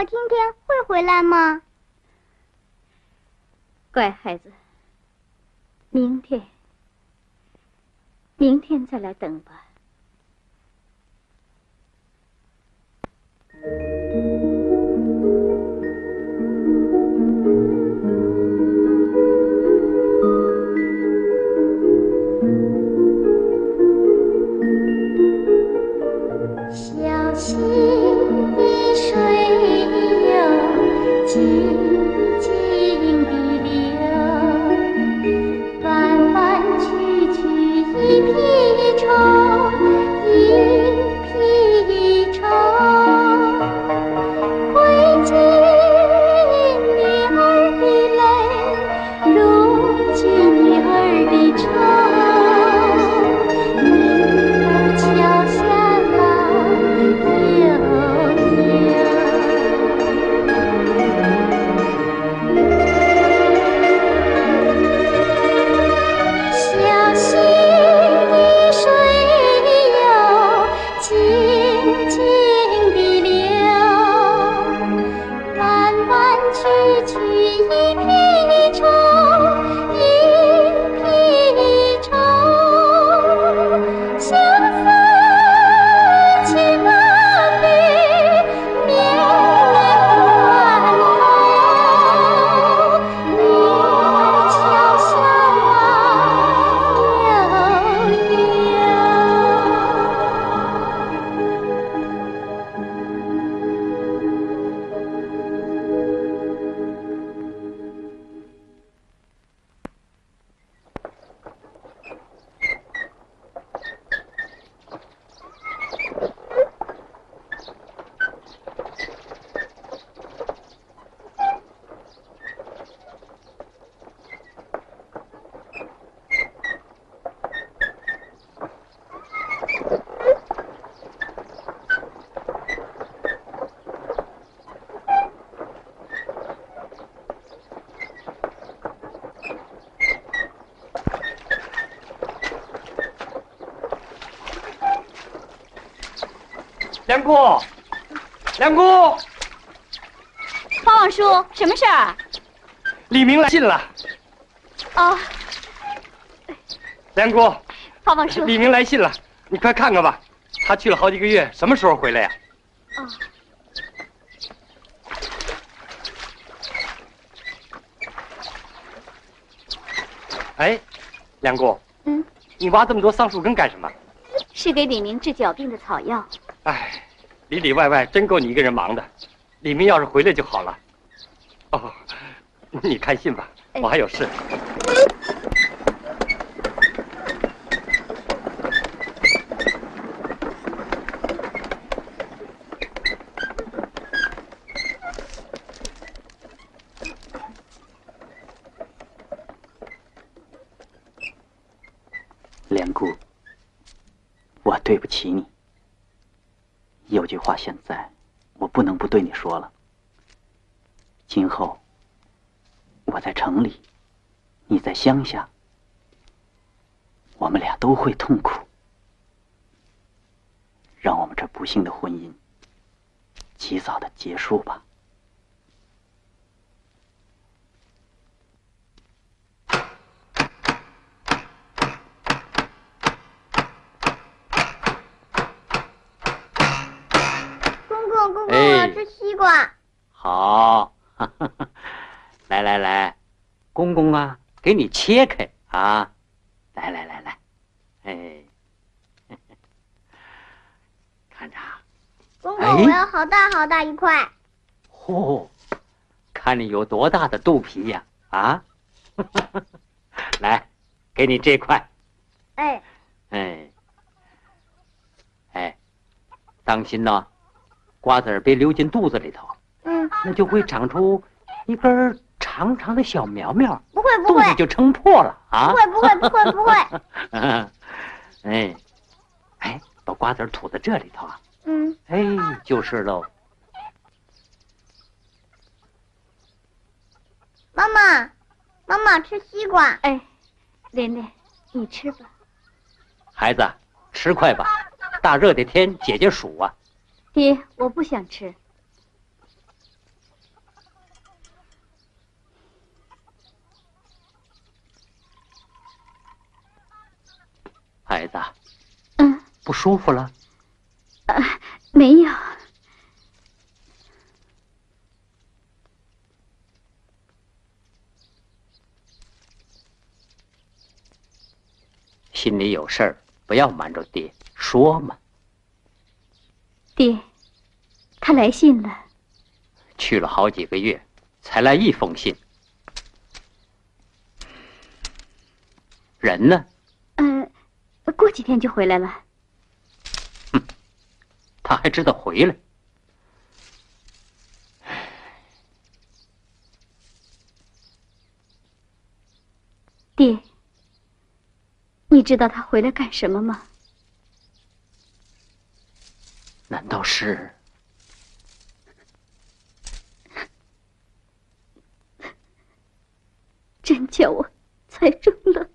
爸爸今天会回来吗？乖孩子，明天，明天再来等吧。梁姑，梁姑，方望叔，什么事儿？李明来信了。哦，梁姑，方望叔，李明来信了，你快看看吧。他去了好几个月，什么时候回来呀？哦。哎，梁姑，嗯，你挖这么多桑树根干什么？是给李明治脚病的草药。哎，里里外外真够你一个人忙的。李明要是回来就好了。哦，你看信吧，我还有事。莲姑，我对不起你。有句话，现在我不能不对你说了。今后我在城里，你在乡下，我们俩都会痛苦。让我们这不幸的婚姻及早的结束吧。吃西瓜。好，来来来，公公啊，给你切开啊！来来来来，哎，看着。公公，我要好大好大一块。嚯，看你有多大的肚皮呀！啊，来，给你这块。哎。哎。哎，当心呐！瓜子儿别流进肚子里头，嗯，那就会长出一根长长的小苗苗，不会不会，肚子就撑破了啊！不会不会不会不会，哎，哎，把瓜子吐在这里头啊，嗯，哎，就是喽。妈妈，妈妈吃西瓜，哎，莲莲，你吃吧。孩子，吃快吧，大热的天解解暑啊。爹，我不想吃。孩子，嗯，不舒服了？啊，没有。心里有事儿，不要瞒着爹，说嘛。爹，他来信了。去了好几个月，才来一封信。人呢？嗯，过几天就回来了。哼，他还知道回来。爹，你知道他回来干什么吗？难道是？真叫我猜中了。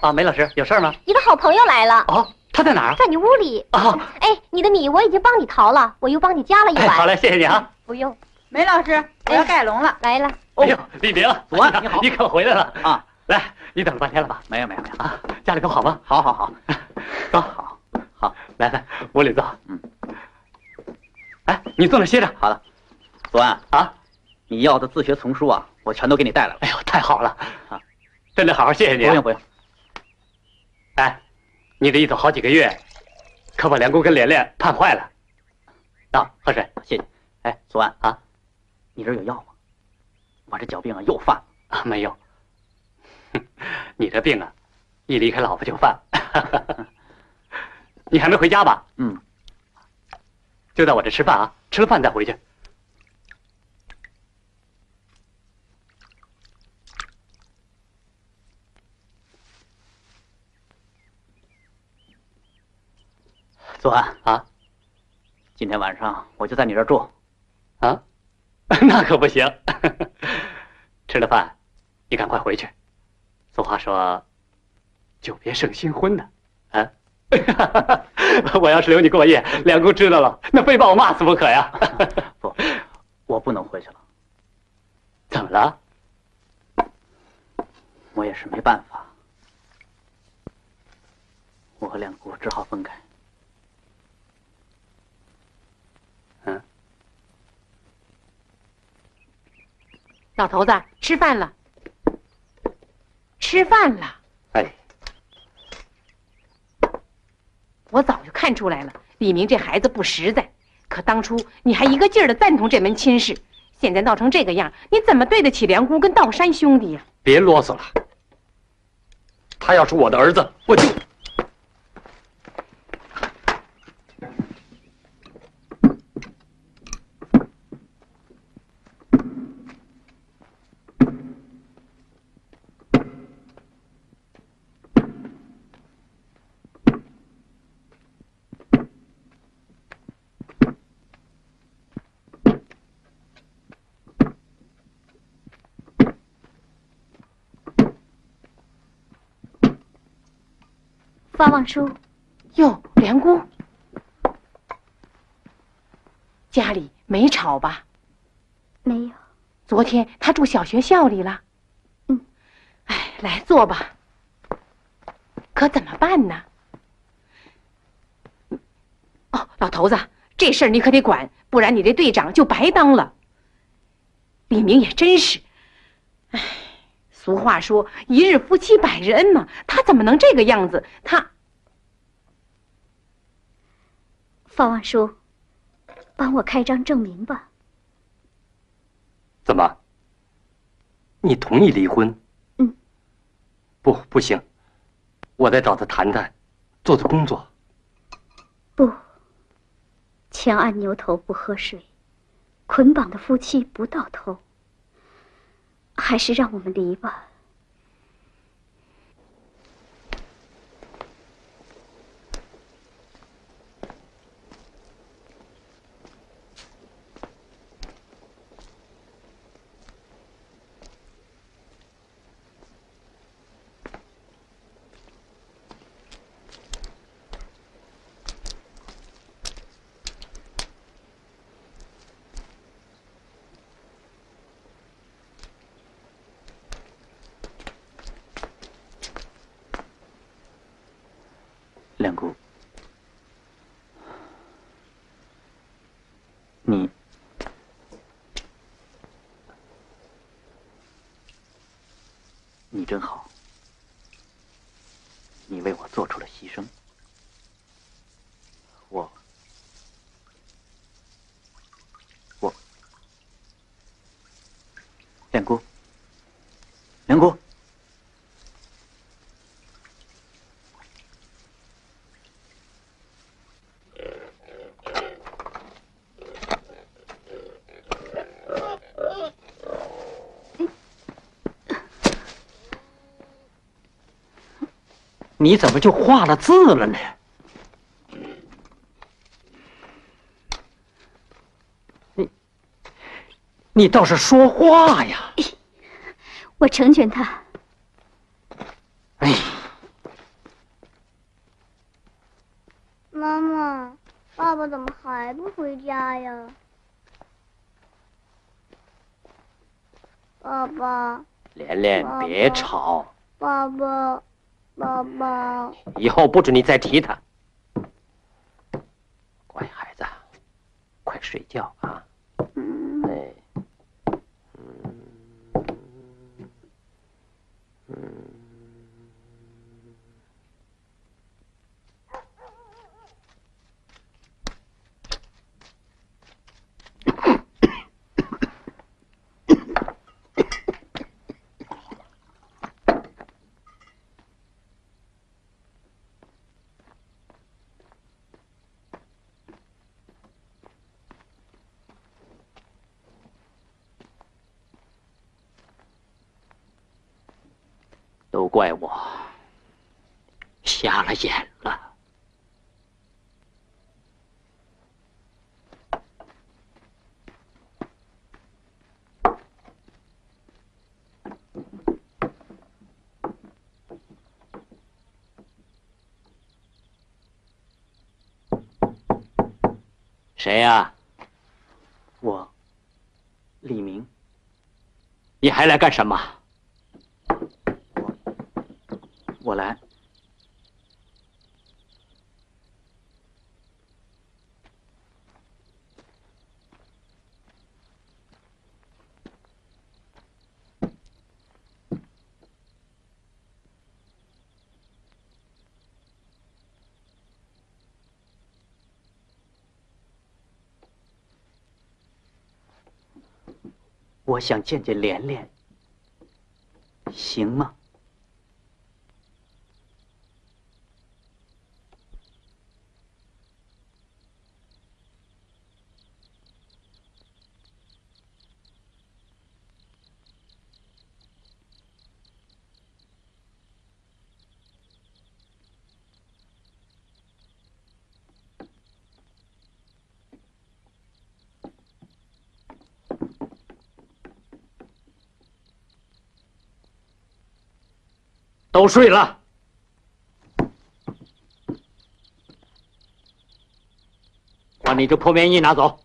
啊，梅老师有事吗？你的好朋友来了。哦，他在哪儿？在你屋里。哦，哎，你的米我已经帮你淘了，我又帮你加了一碗。好嘞，谢谢你啊。不用。梅老师，我要盖笼了。来了。哎呦，李明，左岸你好，你可回来了啊！来，你等了半天了吧？没有没有没有啊，家里都好吗？好好好，走，好，好，来来，屋里坐。嗯。哎，你坐那歇着。好了。左岸啊，你要的自学丛书啊，我全都给你带来了。哎呦，太好了啊！真的好好谢谢你。不用不用。哎，你这一走好几个月，可把梁公跟莲莲盼坏了。啊，喝水，谢谢。哎，左岸啊，你这有药吗？我这脚病啊又犯了。啊，没有。你这病啊，一离开老婆就犯。你还没回家吧？嗯。就在我这吃饭啊，吃了饭再回去。左岸啊，今天晚上我就在你这儿住，啊，那可不行。吃了饭，你赶快回去。俗话说，久别胜新婚呢。啊，我要是留你过夜，两姑知道了，那非把我骂死不可呀。不，我不能回去了。怎么了？我也是没办法，我和两姑只好分开。老头子，吃饭了，吃饭了。哎，我早就看出来了，李明这孩子不实在。可当初你还一个劲儿的赞同这门亲事，现在闹成这个样，你怎么对得起梁姑跟道山兄弟呀？别啰嗦了，他要是我的儿子，我就。发望书，哟，梁姑，家里没吵吧？没有。昨天他住小学校里了。嗯。哎，来坐吧。可怎么办呢？哦，老头子，这事儿你可得管，不然你这队长就白当了。李明也真是，哎。俗话说“一日夫妻百日恩”嘛，他怎么能这个样子？他，方万叔，帮我开张证明吧。怎么？你同意离婚？嗯。不，不行，我得找他谈谈，做做工作。不，强按牛头不喝水，捆绑的夫妻不到头。还是让我们离吧。两姑，你你真好，你为我做出了牺牲，我我两姑，两姑。你怎么就画了字了呢？你，你倒是说话呀！我成全他。哎，妈妈，爸爸怎么还不回家呀？爸爸，莲莲，别吵。爸爸。以后不准你再提他。乖孩子，快睡觉啊！哎，嗯嗯。都怪我瞎了眼了。谁呀？我，李明。你还来干什么？我来。我想见见莲莲，行吗？都睡了，把你这破棉衣拿走。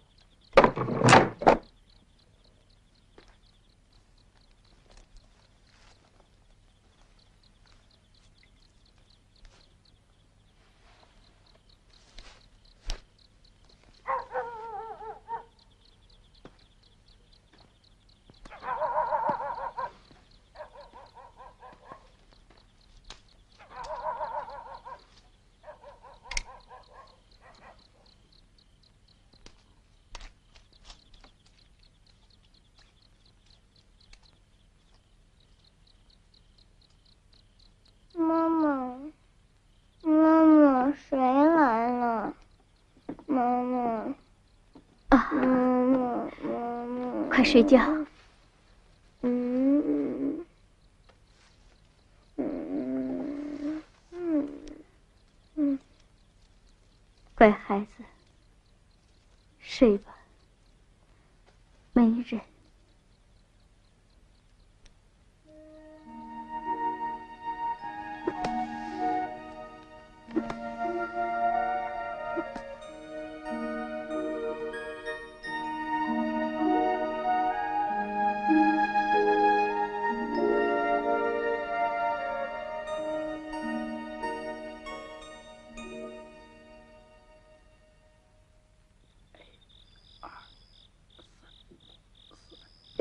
睡觉。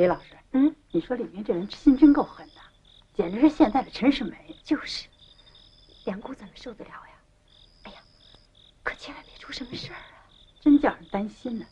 李老师，嗯，你说李明这人心真够狠的，简直是现在的陈世美。就是，梁姑怎么受得了呀？哎呀，可千万别出什么事儿啊！真叫人担心呢。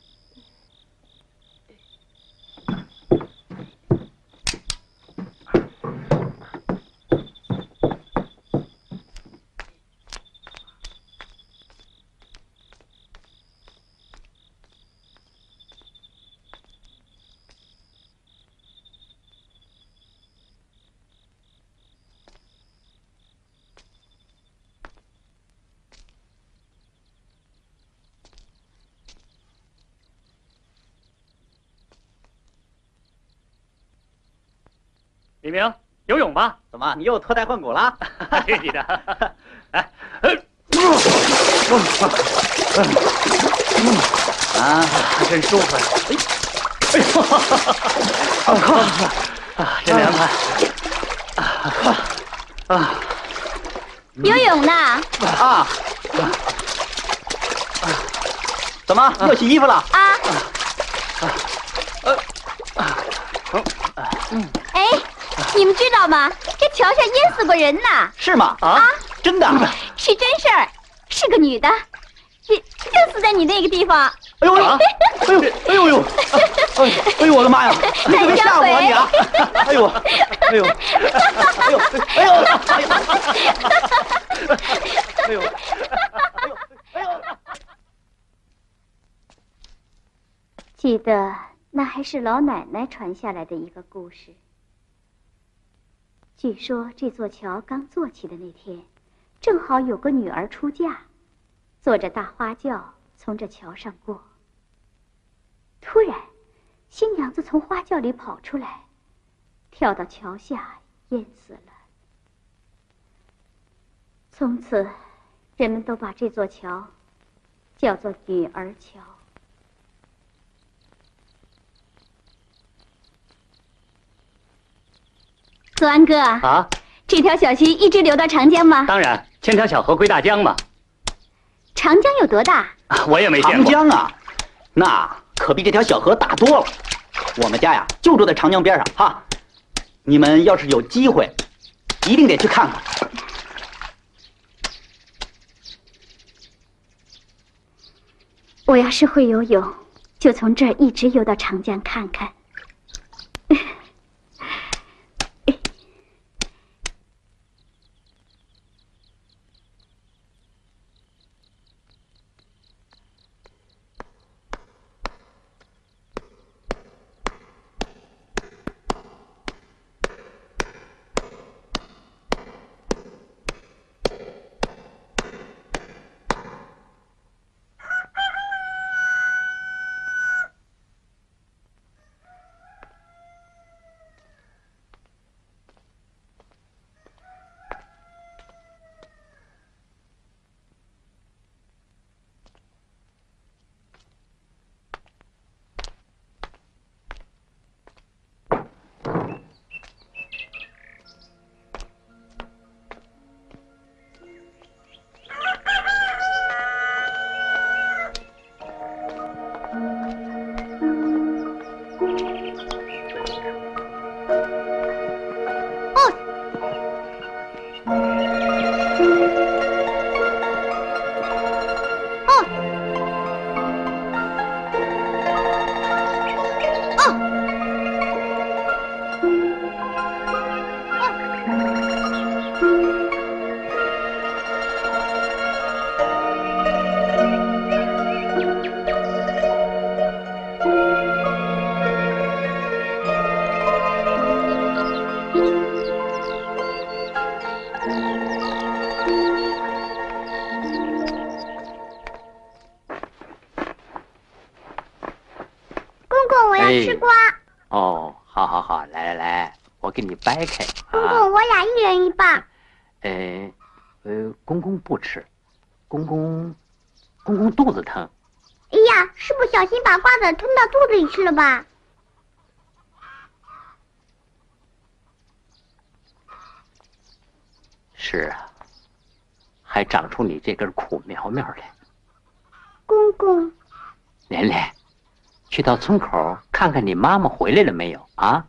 李明，游泳吧？怎么，你又脱胎换骨了？谢谢你的。哎，啊，真舒服呀！哎，哎呦，好快啊，真凉快。啊，游泳呢？啊，怎么又洗衣服了？啊！哎，你们知道吗？这桥下淹死过人呢，是吗？啊，真的？是真事儿，是个女的，也就死在你那个地方。哎呦，哎呦，哎呦呦，哎哎呦我的妈呀！你可别吓我你啊！哎呦，哎呦，哎呦，哎呦，哎呦，哎呦，哎呦，记得那还是老奶奶传下来的一个故事。据说这座桥刚做起的那天，正好有个女儿出嫁，坐着大花轿从这桥上过。突然，新娘子从花轿里跑出来，跳到桥下淹死了。从此，人们都把这座桥叫做女儿桥。左安哥，啊，这条小溪一直流到长江吗？当然，千条小河归大江嘛。长江有多大？我也没见过长。江啊，那可比这条小河大多了。我们家呀就住在长江边上哈，你们要是有机会，一定得去看看。我要是会游泳，就从这儿一直游到长江看看。公啊。公，我俩一人一半。呃，呃，公公不吃，公公，公公肚子疼。哎呀，是不小心把瓜子吞到肚子里去了吧？是啊，还长出你这根苦苗苗来。公公，莲莲，去到村口看看你妈妈回来了没有啊？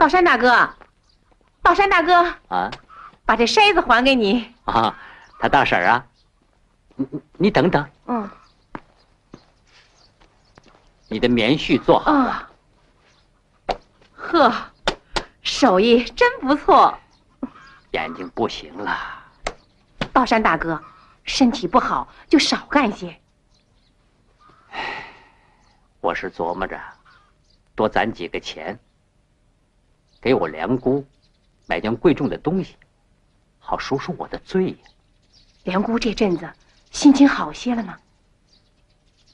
哎，道山大哥，道山大哥，啊把这筛子还给你。啊，他大婶儿啊，你你你等等，嗯你的棉絮做好了。啊，呵，手艺真不错。眼睛不行了，道山大哥，身体不好就少干些。我是琢磨着多攒几个钱，给我梁姑买件贵重的东西，好赎赎我的罪呀。梁姑这阵子心情好些了吗？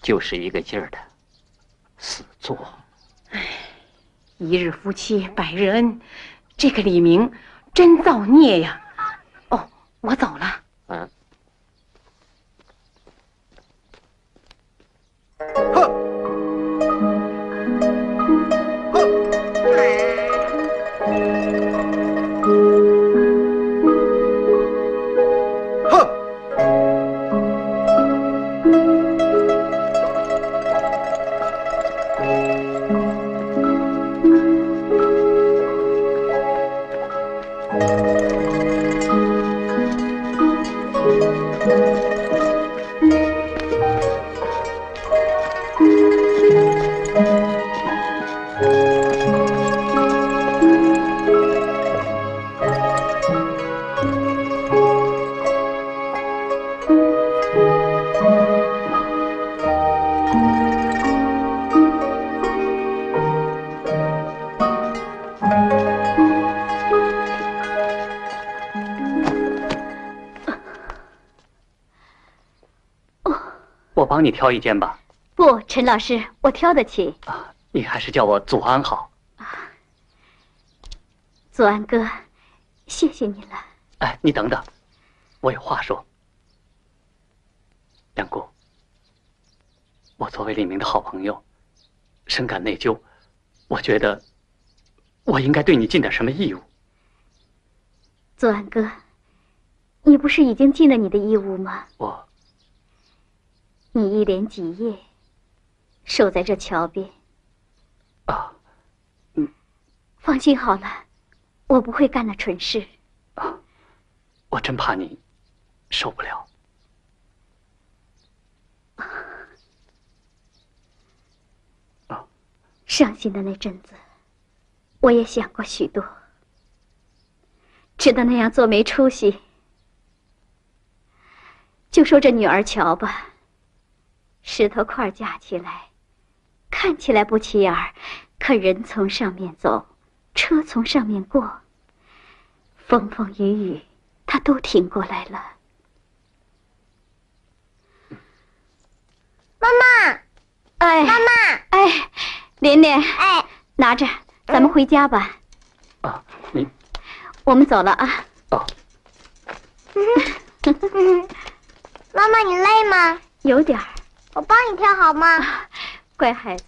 就是一个劲儿的死做。一日夫妻百日恩，这个李明真造孽呀！哦，我走了。嗯，我你挑一件吧。不，陈老师，我挑得起。啊，你还是叫我祖安好。啊祖安哥，谢谢你了。哎，你等等，我有话说。梁姑，我作为李明的好朋友，深感内疚。我觉得我应该对你尽点什么义务。祖安哥，你不是已经尽了你的义务吗？我你一连几夜守在这桥边。啊，嗯放心好了，我不会干那蠢事。我真怕你受不了。伤心的那阵子，我也想过许多，知道那样做没出息。就说这女儿桥吧，石头块架起来，看起来不起眼儿，可人从上面走，车从上面过，风风雨雨，他都挺过来了。妈妈，哎，妈妈，哎，琳琳，哎，拿着，咱们回家吧。啊，你我们走了啊。哦，妈妈，你累吗？有点儿，我帮你挑好吗？乖孩子，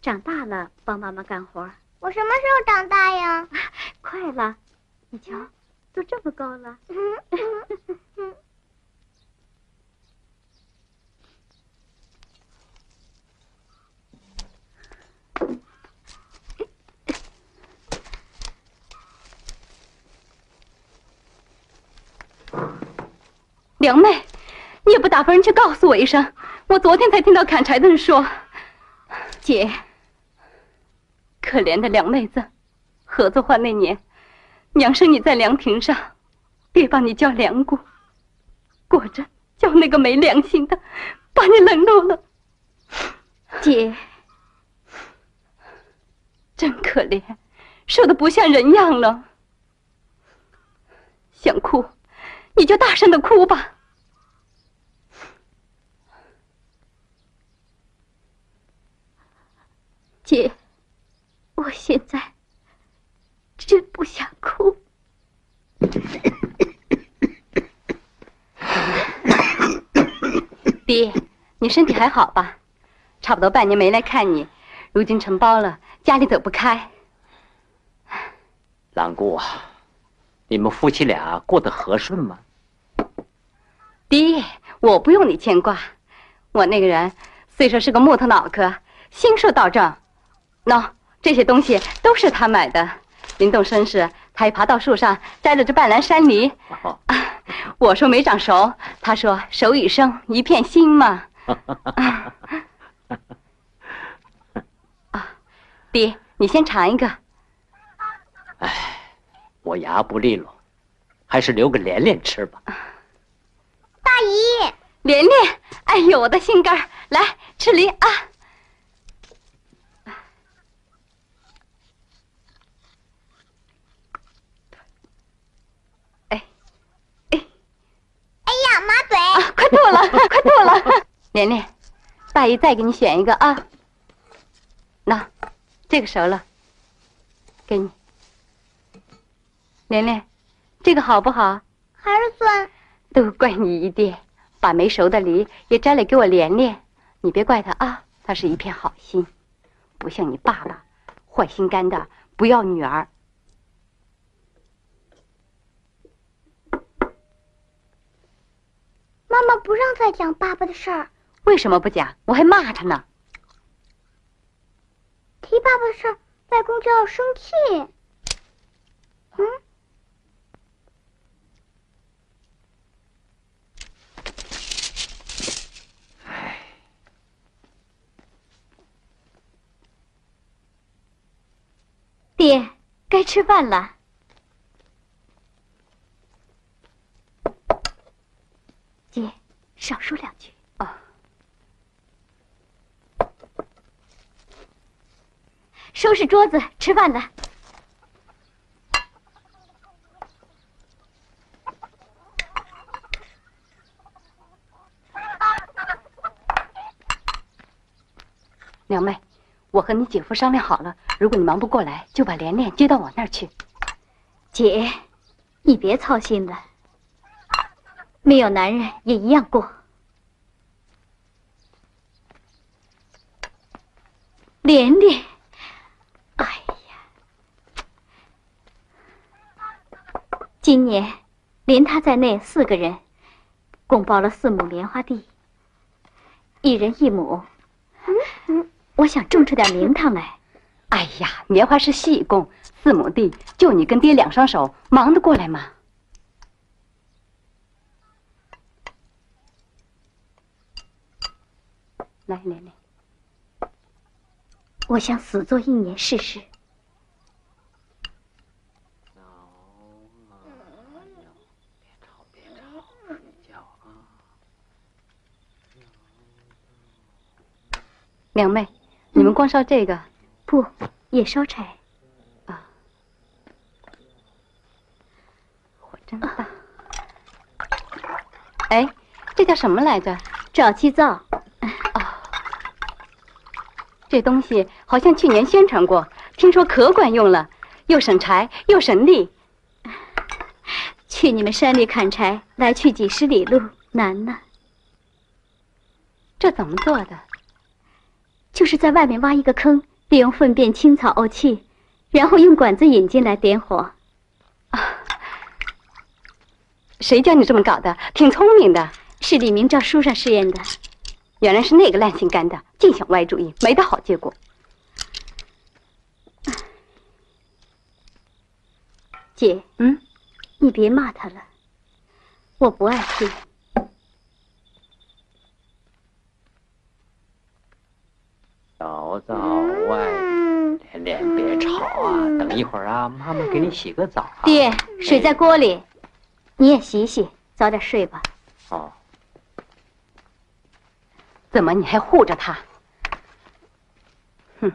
长大了帮妈妈干活，我什么时候长大呀？快了。你瞧，都这么高了。梁妹，你也不打发人去告诉我一声，我昨天才听到砍柴的人说，姐，可怜的梁妹子，合作话那年，娘生你在凉亭上，爹把你叫梁姑，果真叫那个没良心的把你冷落了，姐，真可怜，瘦的不像人样了。想哭，你就大声的哭吧。姐，我现在真不想哭。爹，你身体还好吧？差不多半年没来看你，如今承包了，家里走不开。兰姑啊，你们夫妻俩过得和顺吗？爹，我不用你牵挂。我那个人虽说是个木头脑壳，心术倒正。喏，这些东西都是他买的。林动绅士，他一爬到树上摘了这半篮山梨。我说没长熟，他说手与生一片心嘛。啊，爹，你先尝一个。哎，我牙不利落，还是留给莲莲吃吧。大姨，莲莲，哎呦，我的心肝儿，来吃梨啊！哎，哎，马嘴！啊，快吐了，快吐了！莲莲，大姨再给你选一个啊。那，这个熟了，给你。莲莲，这个好不好？还是酸。都怪你姨爹，把没熟的梨也摘来给我连连。你别怪他啊，他是一片好心，不像你爸爸，坏心肝的，不要女儿。妈妈不让再讲爸爸的事儿。为什么不讲？我还骂他呢。提爸爸的事儿，外公就要生气。嗯。爹，该吃饭了。姐，少说两句。哦。收拾桌子，吃饭了。娘妹。我和你姐夫商量好了，如果你忙不过来，就把莲莲接到我那儿去。姐，你别操心了，没有男人也一样过。莲莲，哎呀，今年连他在内四个人，共包了四亩棉花地，一人一亩。我想种出点名堂来。哎呀，棉花是细工，四亩地就你跟爹两双手，忙得过来吗？来，来来，我想死做一年试试。娘妹。你们光烧这个，不也烧柴？啊，火真大！哎，这叫什么来着？沼气灶。啊，这东西好像去年宣传过，听说可管用了，又省柴又省力。去你们山里砍柴，来去几十里路，难呢。这怎么做的？就是在外面挖一个坑，利用粪便、青草沤气，然后用管子引进来点火。啊！谁教你这么搞的？挺聪明的，是李明照书上试验的。原来是那个烂心肝的，净想歪主意，没得好结果。姐，嗯，你别骂他了，我不爱听。早早啊，连莲别吵啊！等一会儿啊，妈妈给你洗个澡。啊爹，水在锅里，你也洗洗，早点睡吧。哦。怎么你还护着他？哼，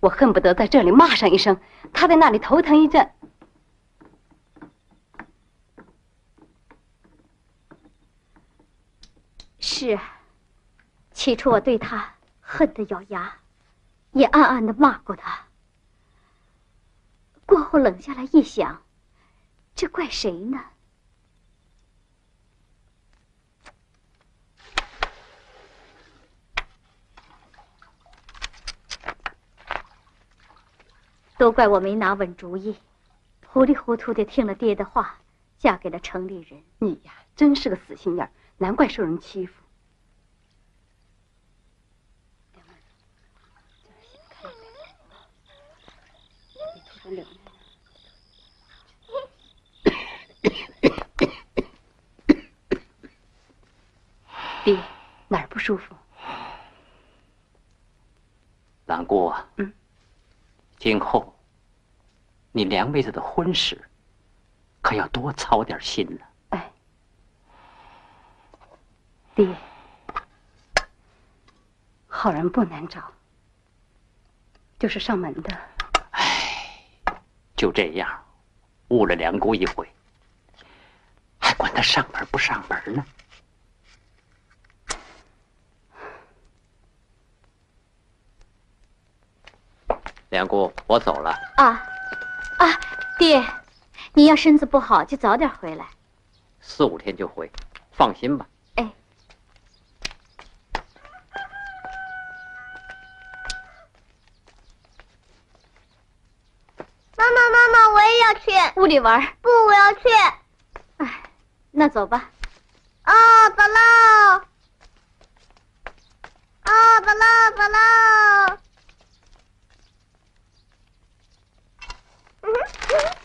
我恨不得在这里骂上一声，他在那里头疼一阵。是，起初我对他。恨得咬牙，也暗暗的骂过他。过后冷下来一想，这怪谁呢？都怪我没拿稳主意，糊里糊涂的听了爹的话，嫁给了城里人。你呀，真是个死心眼儿，难怪受人欺负。爹，哪儿不舒服？兰姑啊，嗯，今后你梁妹子的婚事，可要多操点心了。哎，爹，好人不难找，就是上门的。哎就这样，误了梁姑一回，还管他上门不上门呢。梁姑，我走了。啊啊，爹，你要身子不好就早点回来。四五天就回，放心吧。哎，妈妈，妈妈，我也要去。屋里玩。不，我要去。哎，那走吧。啊，走喽！啊，走喽，走喽！嗯嗯嗯嗯。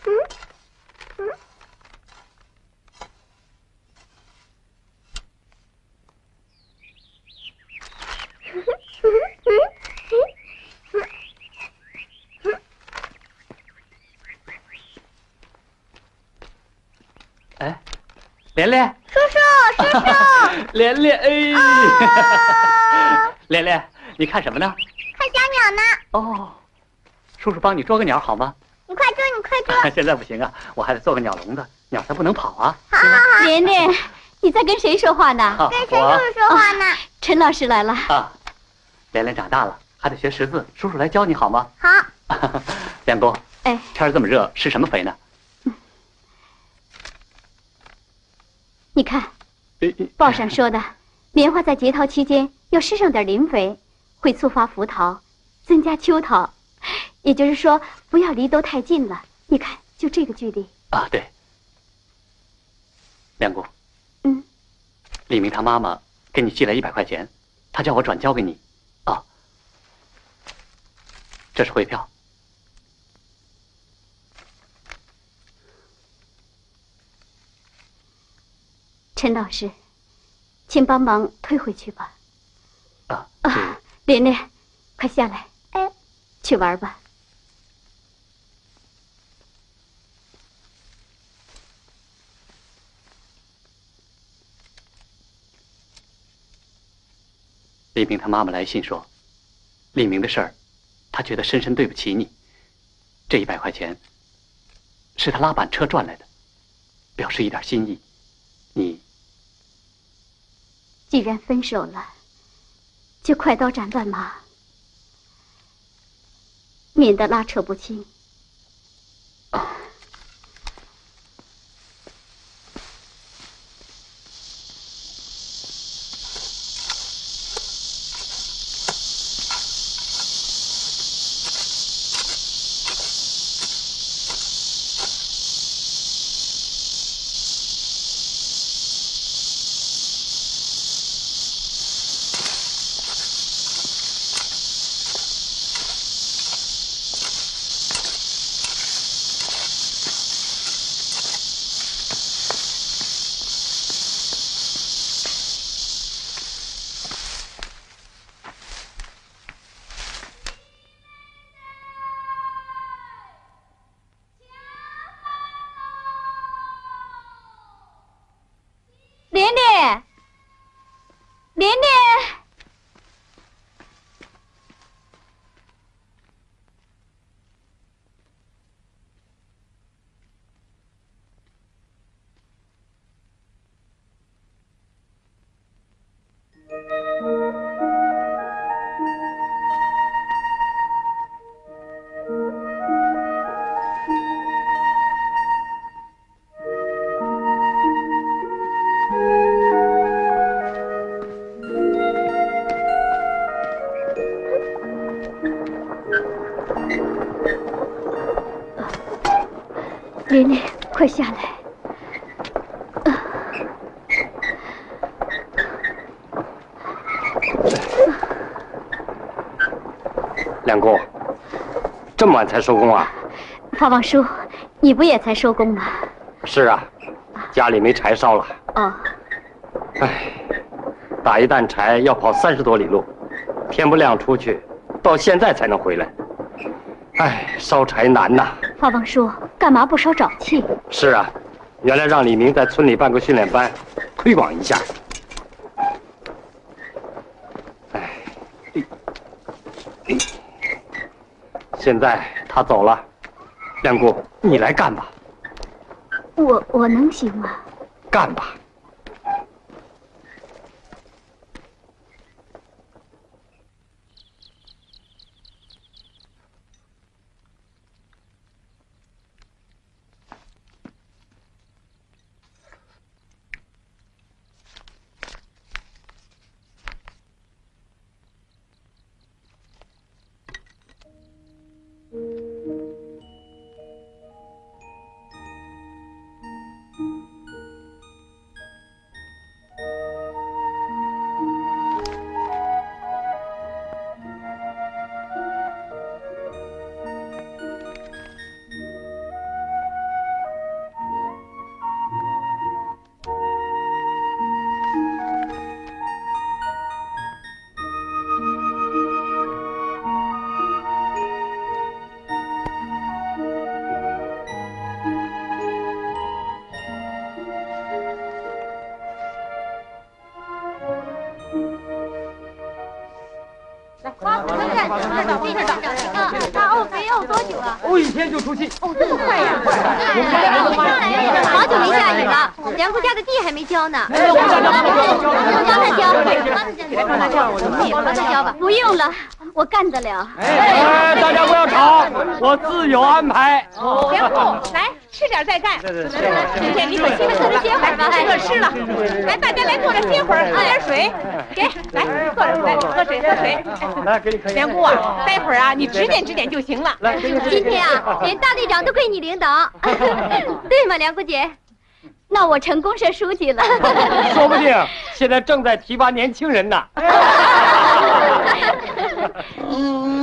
哎，莲莲，叔叔，叔叔，连连，哎，连连，你看什么呢？看小鸟呢。哦，叔叔帮你捉个鸟好吗？现在不行啊，我还得做个鸟笼子，鸟才不能跑啊。好好好。莲莲，你在跟谁说话呢？啊跟陈叔叔说话呢。陈老师来了。啊，莲莲长大了，还得学识字，叔叔来教你好吗？好。梁公，哎，天儿这么热，施什么肥呢？你看，报上说的，棉花在结桃期间要施上点磷肥，会促发伏桃，增加秋桃。也就是说，不要离都太近了。你看，就这个距离。啊，对。梁姑，嗯，李明他妈妈给你寄来一百块钱，他叫我转交给你。啊，这是汇票。陈老师，请帮忙退回去吧。啊啊，琳琳，快下来，哎，去玩吧。李明他妈妈来信说，李明的事儿，他觉得深深对不起你。这一百块钱是他拉板车赚来的，表示一点心意。你既然分手了，就快刀斩乱麻，免得拉扯不清。琳琳，快下来。啊梁公，这么晚才收工啊？法王叔，你不也才收工吗？是啊，家里没柴烧了。啊、哦。哎，打一担柴要跑三十多里路，天不亮出去，到现在才能回来。唉，烧柴难呐。法王叔，干嘛不烧沼气？是啊，原来让李明在村里办个训练班，推广一下。哎，现在他走了，梁姑，你来干吧，我我能行吗？干吧。还没浇呢。哎我家家帮他浇，帮他浇，帮他教吧。不用了，我干得了。哎，大家不要吵，我自有安排。梁姑，来吃点再干。今天你可辛苦了，歇会儿吧，吃了吃了。来，大家来坐着歇会儿，喝点水。给，来坐着，来喝水喝水。来，给你可以。梁姑啊，待会儿啊，你指点指点就行了。今天啊，连大队长都归你领导，对吗，梁姑姐？那我成公社书记了。说不定现在正在提拔年轻人呢。哎，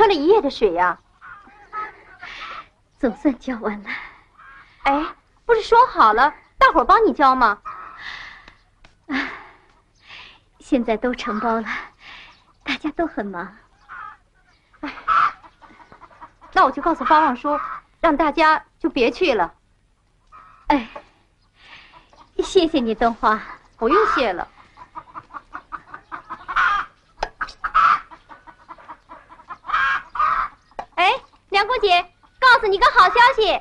你车了一夜的水呀？总算浇完了。哎，不是说好了大伙儿帮你浇吗？现在都承包了，大家都很忙。哎，那我就告诉方旺说，让大家就别去了。哎，谢谢你，冬花，不用谢了。哎，梁姑姐，告诉你个好消息，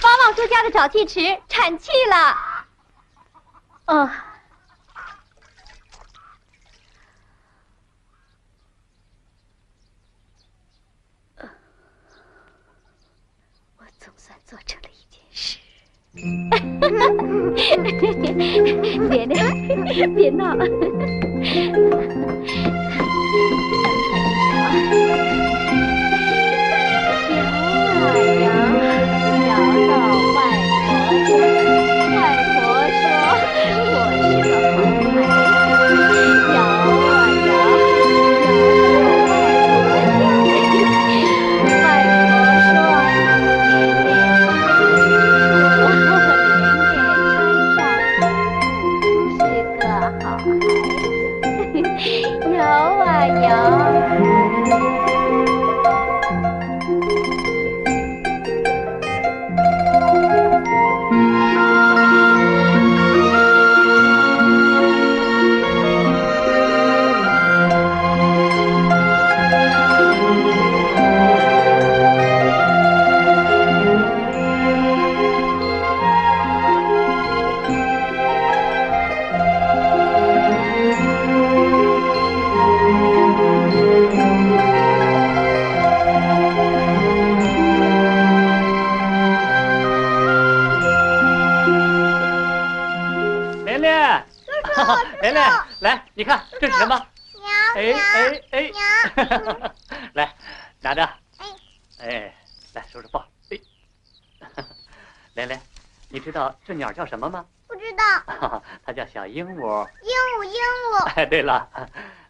方旺叔家的沼气池产气了。哦。做成了一件事，别闹，别闹。鹦鹉。鹦鹉，鹦鹉。哎，对了，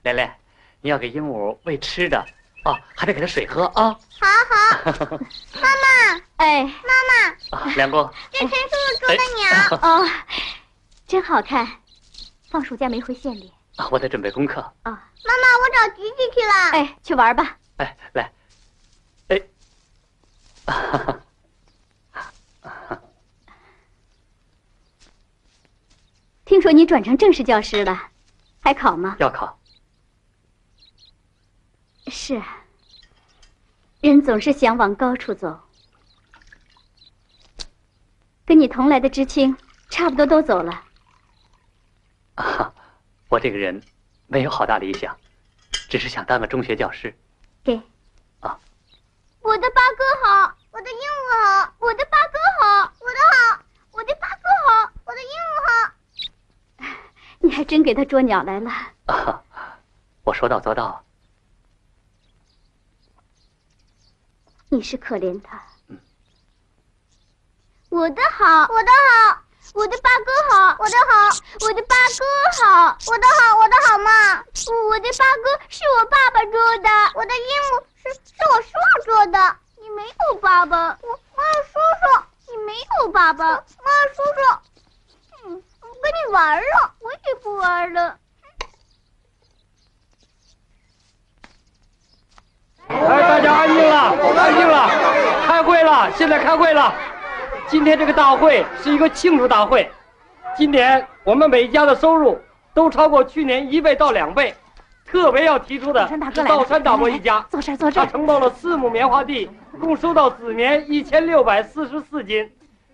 莲莲，你要给鹦鹉喂吃的哦，还得给它水喝啊。好好。妈妈，哎，妈妈。梁公。这陈叔叔捉的鸟 哦，真好看。放暑假没回县里。啊，我在准备功课。啊，妈妈，我找菊菊去了。哎，去玩吧。哎，来。哎。哈哈。听说你转成正式教师了，还考吗？要考。是啊，人总是想往高处走。跟你同来的知青，差不多都走了。啊，我这个人没有好大理想，只是想当个中学教师。给。啊。我的八哥好，我的鹦鹉好，我的八哥好，我的好，我的八哥好，我的鹦鹉好。你还真给他捉鸟来了！啊，我说到做到。你是可怜他。我的好，我的好，我的八哥好，我的好，我的八哥好，我的好，我的好嘛！我的八哥是我爸爸捉的，我的鹦鹉是是我叔叔捉的。你没有爸爸，我我有叔叔。你没有爸爸，我有叔叔。嗯。跟你玩了，我也不玩了。哎，大家安静了，安静了，开会了，现在开会了。今天这个大会是一个庆祝大会。今年我们每家的收入都超过去年一倍到两倍。特别要提出的是道山大伯一家，他承包了四亩棉花地，共收到紫棉一千六百四十四斤，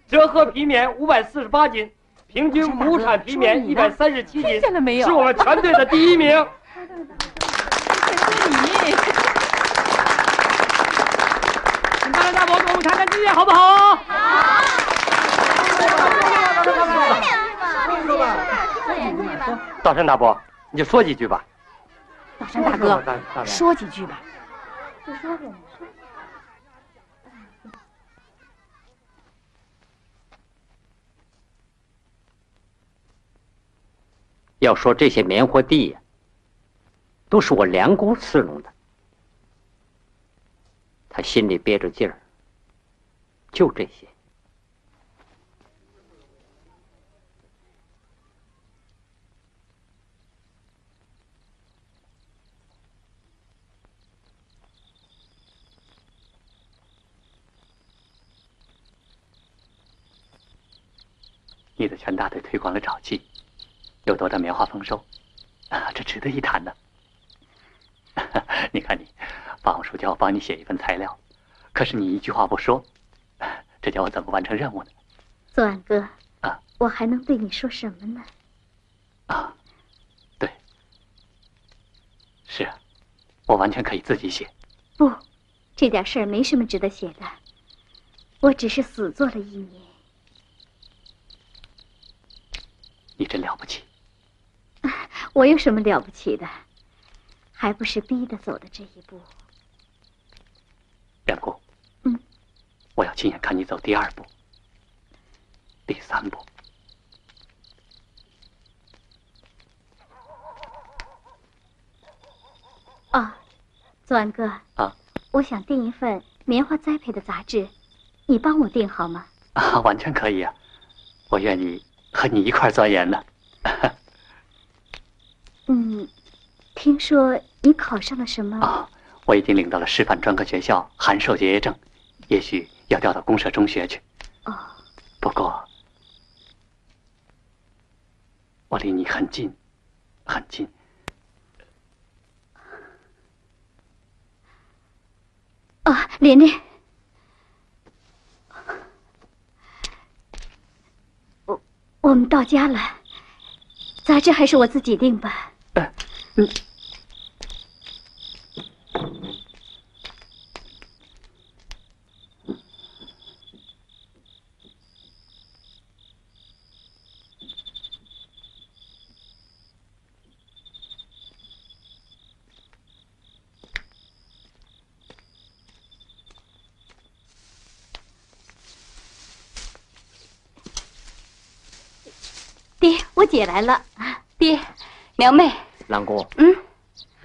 折合皮棉五百四十八斤。平均亩产皮棉一百三十七斤，是我们全队的第一名。谢谢你，大家大伯给，我们看看今天好不好？好。道山大伯，你就说几句吧。道山大哥，说几句吧。就说说。要说这些棉花地呀，都是我梁姑伺弄的。他心里憋着劲儿，就这些。你的全大队推广了沼气。又多的棉花丰收，啊，这值得一谈呢。你看你，王叔叫我帮你写一份材料，可是你一句话不说，这叫我怎么完成任务呢？左岸哥，啊，我还能对你说什么呢？啊，对，是啊，我完全可以自己写。不，这点事儿没什么值得写的，我只是死做了一年。你真了不起。我有什么了不起的？还不是逼得走的这一步。梁姑，嗯，我要亲眼看你走第二步、第三步。啊，左安哥啊，我想订一份棉花栽培的杂志，你帮我订好吗？啊，完全可以啊，我愿意和你一块钻研呢。嗯，听说你考上了什么？啊，我已经领到了师范专科学校函授结业证，也许要调到公社中学去。哦，不过我离你很近，很近。啊，莲莲，我我们到家了，杂志还是我自己订吧。嗯。爹，我姐来了。爹，苗妹。兰姑，嗯，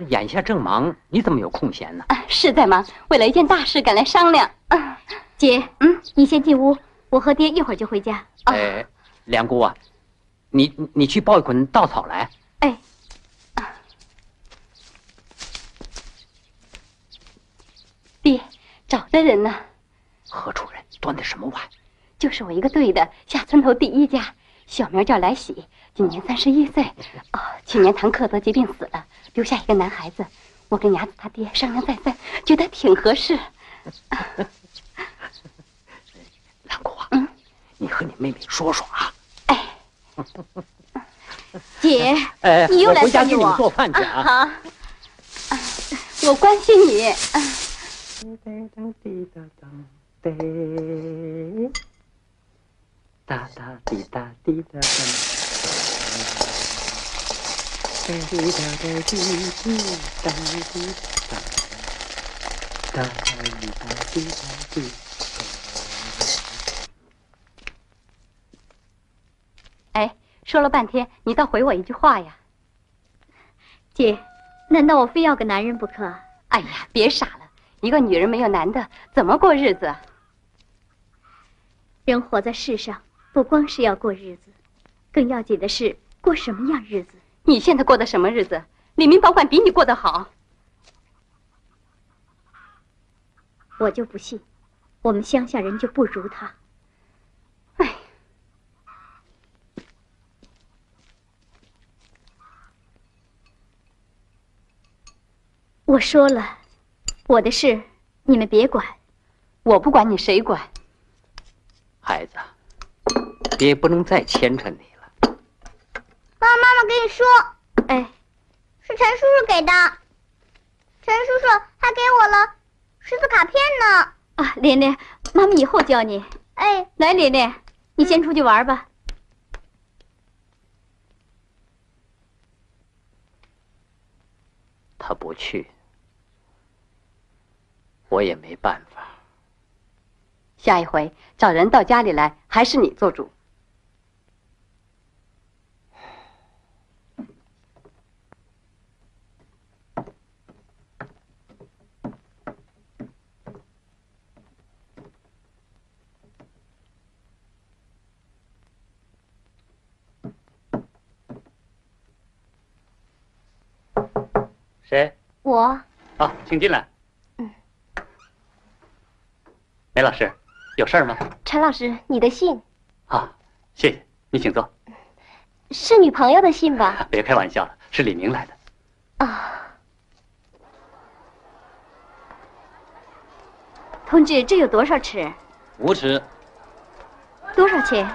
眼下正忙，你怎么有空闲呢？啊，是在忙，为了一件大事赶来商量。啊，姐，嗯，你先进屋，我和爹一会儿就回家。哎，梁姑啊，你你去抱一捆稻草来。哎，爹，找的人呢？何处人？端的什么碗？就是我一个队的，下村头第一家，小名叫来喜。今年三十一岁，哦，去年唐克得疾病死了，留下一个男孩子。我跟伢子他爹商量再三，觉得挺合适。兰姑啊，嗯，你和你妹妹说说啊。哎，姐，哎，你又来回家给我做饭去啊。好，我关心你。哒哒滴答滴答哒。哒滴答答滴滴答滴答，哒滴答滴答滴。哎，说了半天，你倒回我一句话呀？姐，难道我非要个男人不可？哎呀，别傻了，一个女人没有男的怎么过日子？人活在世上，不光是要过日子，更要紧的是过什么样日子。你现在过的什么日子？李明保管比你过得好。我就不信，我们乡下人就不如他。哎，我说了，我的事你们别管，我不管你谁管。孩子，爹不能再牵扯你。了妈，妈妈跟你说，哎，是陈叔叔给的。陈叔叔还给我了十字卡片呢。啊，莲莲，妈妈以后教你。哎，来，莲莲，你先出去玩吧。他不去，我也没办法。下一回找人到家里来，还是你做主。谁？我好，请进来。嗯。梅老师，有事儿吗？陈老师，你的信啊，谢谢，你请坐。是女朋友的信吧？别开玩笑了，是李明来的。啊。同志，这有多少尺？五尺。多少钱？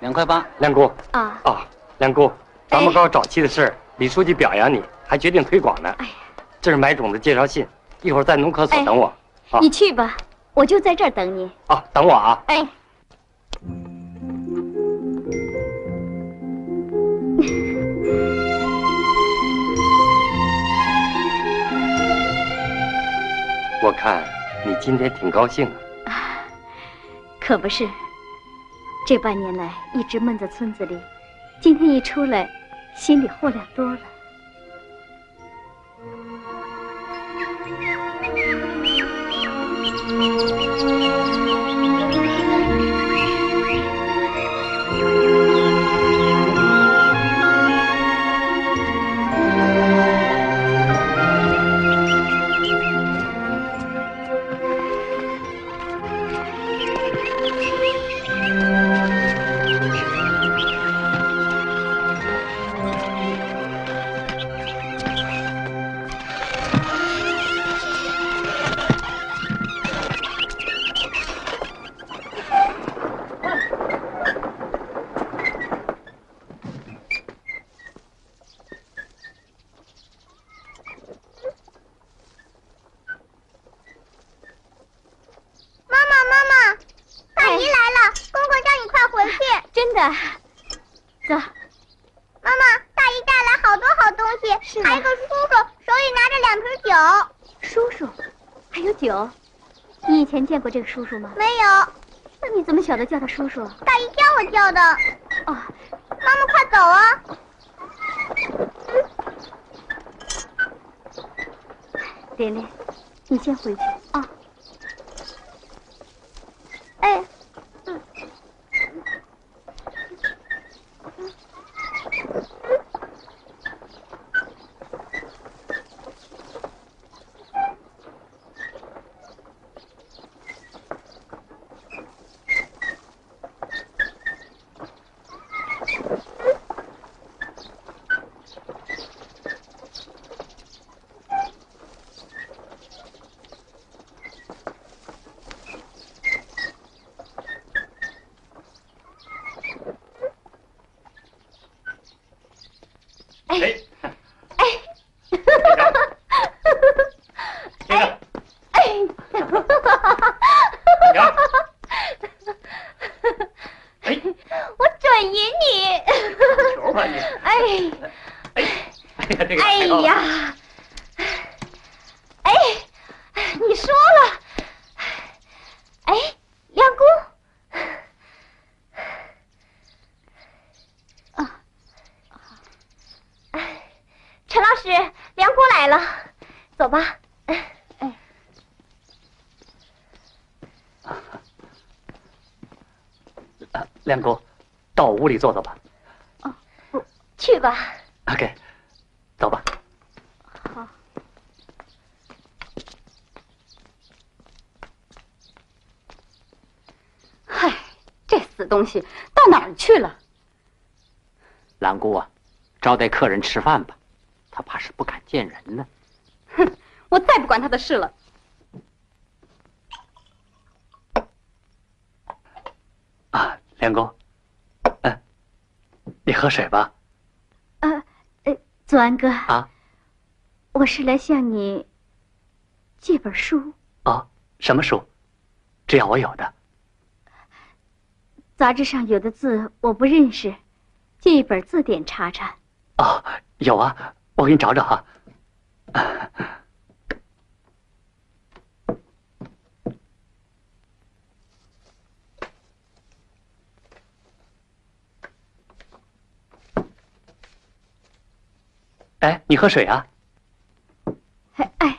两块八。梁姑。啊。啊，梁姑，咱们搞沼气的事儿，李书记表扬你，还决定推广呢。哎呀，这是买种子介绍信，一会儿在农科所等我。你去吧，我就在这儿等你。啊，等我啊。哎。我看你今天挺高兴啊。啊，可不是。这半年来一直闷在村子里，今天一出来，心里豁亮多了。you 这个叔叔吗？没有。那你怎么晓得叫他叔叔？大姨叫我叫的。哦，妈妈快走啊！莲莲，你先回去亮姑，到我屋里坐坐吧。哦，去吧。OK，走吧。好。嗨，这死东西到哪儿去了？兰姑啊，招待客人吃饭吧，他怕是不敢见人呢。哼，我再不管他的事了。梁公，嗯，你喝水吧。呃，呃，祖安哥啊，我是来向你借本书。哦，什么书？只要我有的。杂志上有的字我不认识，借一本字典查查。哦，有啊，我给你找找哈。哎，你喝水啊？哎哎，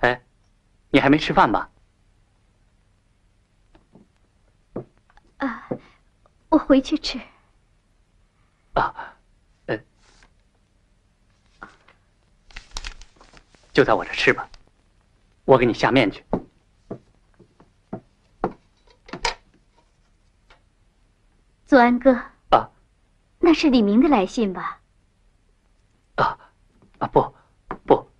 哎，你还没吃饭吧？啊，我回去吃。啊，呃，就在我这吃吧，我给你下面去。左安哥。啊。那是李明的来信吧？啊，啊不，不。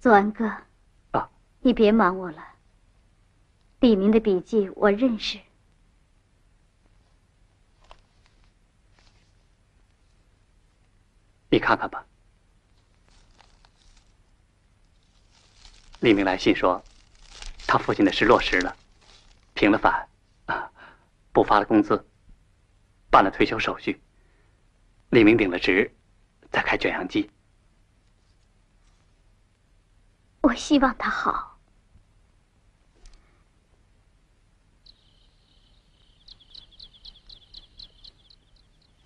左安哥。啊。你别瞒我了。李明的笔记我认识。你看看吧。李明来信说，他父亲的事落实了，平了反，啊，补发了工资，办了退休手续。李明顶了职，在开卷扬机。我希望他好。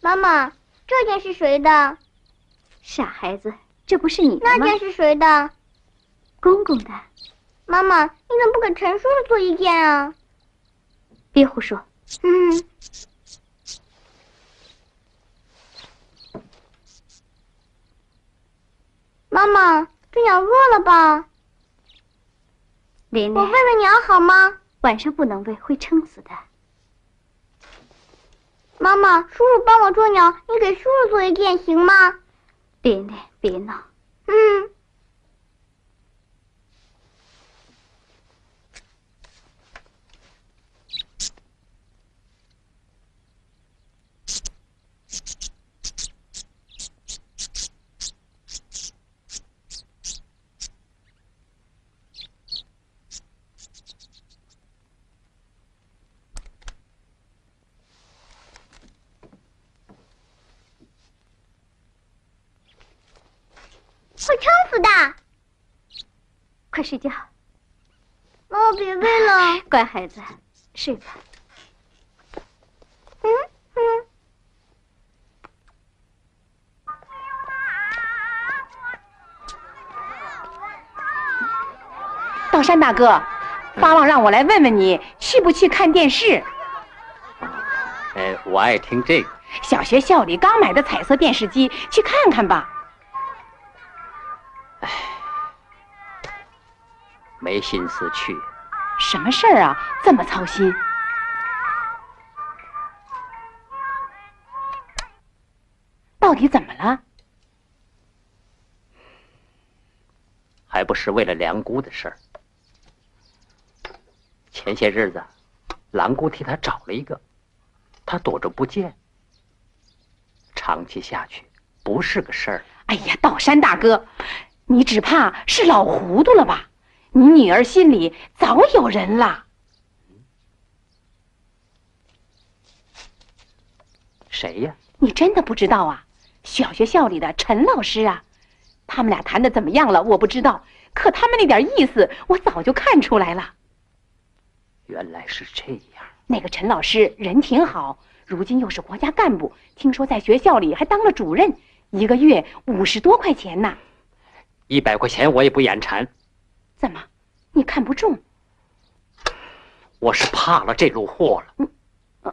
妈妈，这件是谁的？傻孩子，这不是你的吗？那件是谁的？公公的。妈妈，你怎么不给陈叔叔做一件啊？别胡说。嗯。妈妈，这鸟饿了吧？琳琳，我喂喂鸟好吗？晚上不能喂，会撑死的。妈妈，叔叔帮我捉鸟，你给叔叔做一件行吗？别闹，别闹。嗯。会撑死的。快睡觉。妈妈，别喂了。乖孩子，睡吧。嗯嗯。道山大哥，八望让我来问问你，去不去看电视？哎，我爱听这个。小学校里刚买的彩色电视机，去看看吧。没心思去。什么事儿啊？这么操心？到底怎么了？还不是为了梁姑的事儿。前些日子，兰姑替他找了一个，他躲着不见。长期下去，不是个事儿。哎呀，道山大哥，你只怕是老糊涂了吧？你女儿心里早有人了。谁呀？你真的不知道啊？小学校里的陈老师啊，他们俩谈的怎么样了？我不知道，可他们那点意思，我早就看出来了。原来是这样。那个陈老师人挺好，如今又是国家干部，听说在学校里还当了主任，一个月五十多块钱呢。一百块钱我也不眼馋。怎么，你看不中？我是怕了这路货了。嗯，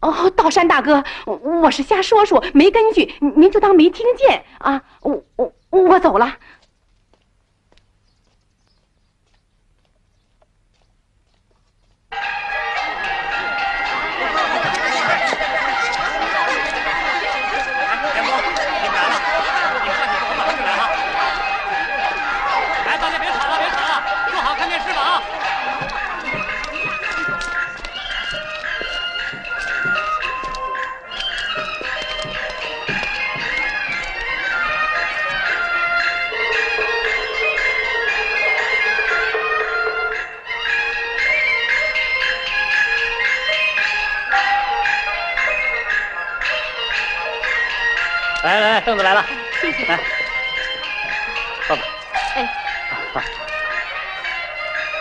哦，道山大哥，我是瞎说说，没根据，您就当没听见啊。我我我走了。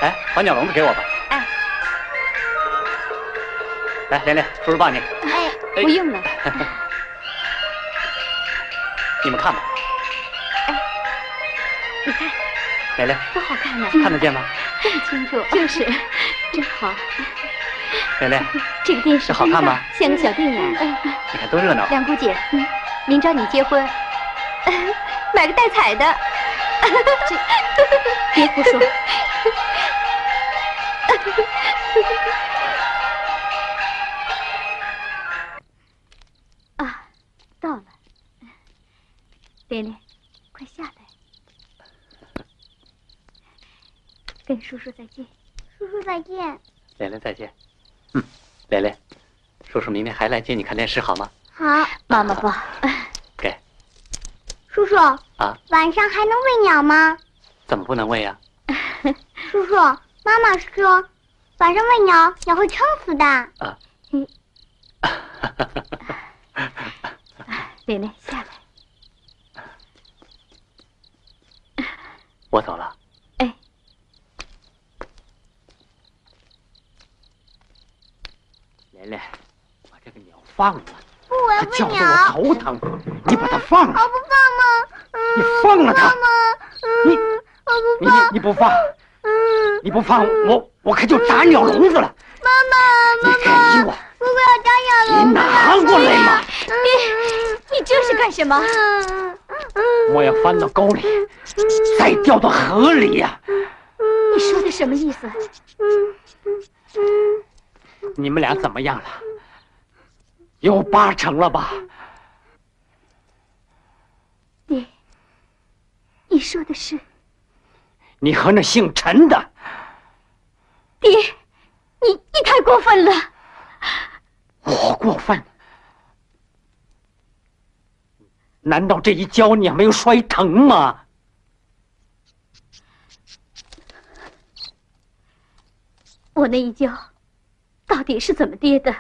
来，把鸟笼子给我吧。哎。来，莲莲，叔叔抱你。哎，不用了。你们看吧。哎，你看，莲莲，多好看呢！看得见吗？这么清楚，就是，真好。莲莲，这个电视好看吗？像个小电影。你看多热闹。梁姑姐，明朝你结婚，买个带彩的。这，别胡说。叔叔再见。叔叔再见。莲莲再见。嗯，莲莲，叔叔明天还来接你看电视好吗？好。妈妈抱。给。叔叔。啊。晚上还能喂鸟吗？怎么不能喂呀？叔叔，妈妈说，晚上喂鸟，鸟会撑死的。啊。嗯。莲莲，下来。我走了。莲莲，把这个鸟放了。不，我要它叫。得我头疼，你把它放了。我不放吗？你放了它。你，我不放。你你不放，你不放，我我可就炸鸟笼子了。妈妈，你给我。如果要炸鸟笼你拿过来嘛。你你这是干什么？我要翻到沟里，再掉到河里呀。你说的什么意思？你们俩怎么样了？有八成了吧？爹，你说的是？你和那姓陈的。爹，你你太过分了。我过分？难道这一跤你还没有摔疼吗？我那一跤，到底是怎么跌的？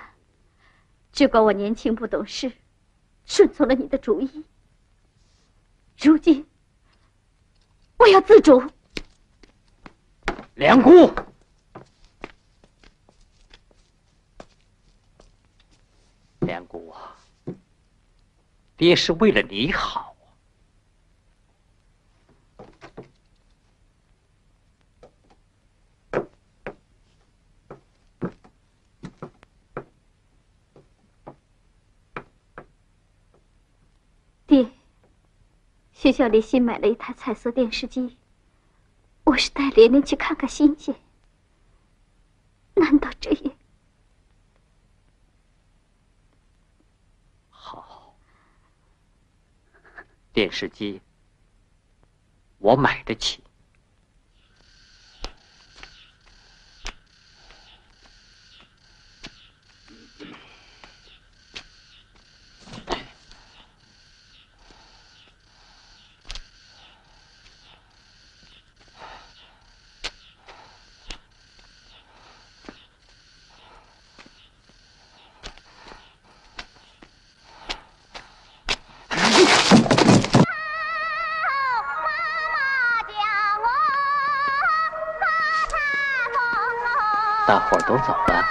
只怪我年轻不懂事，顺从了你的主意。如今，我要自主。梁姑，梁姑啊，爹是为了你好。爹，学校里新买了一台彩色电视机，我是带莲莲去看看新鲜。难道这也好？电视机我买得起。都走了，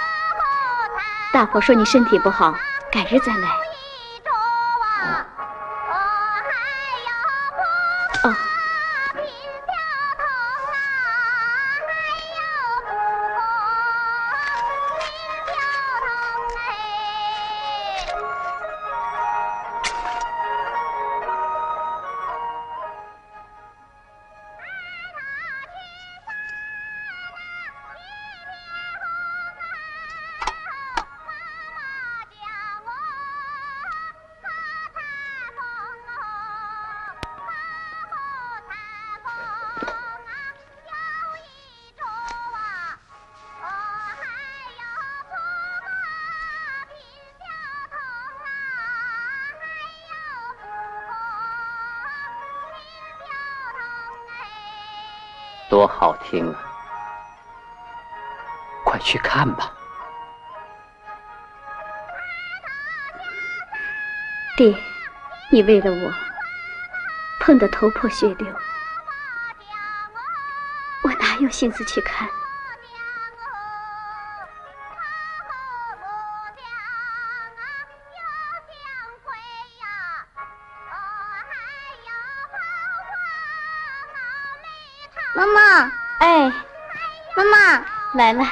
大伙说你身体不好，改日再来。听了！快去看吧。爹，你为了我。碰得头破血流，我哪有心思去看？来了，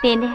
爹爹，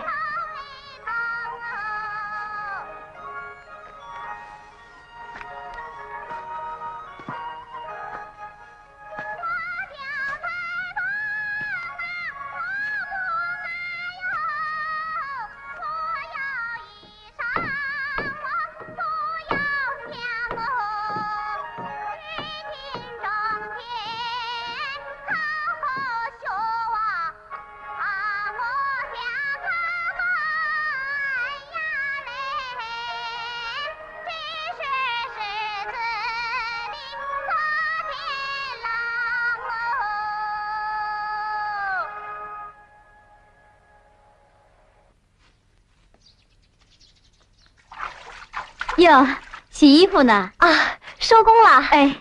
洗衣服呢？啊，收工了。哎，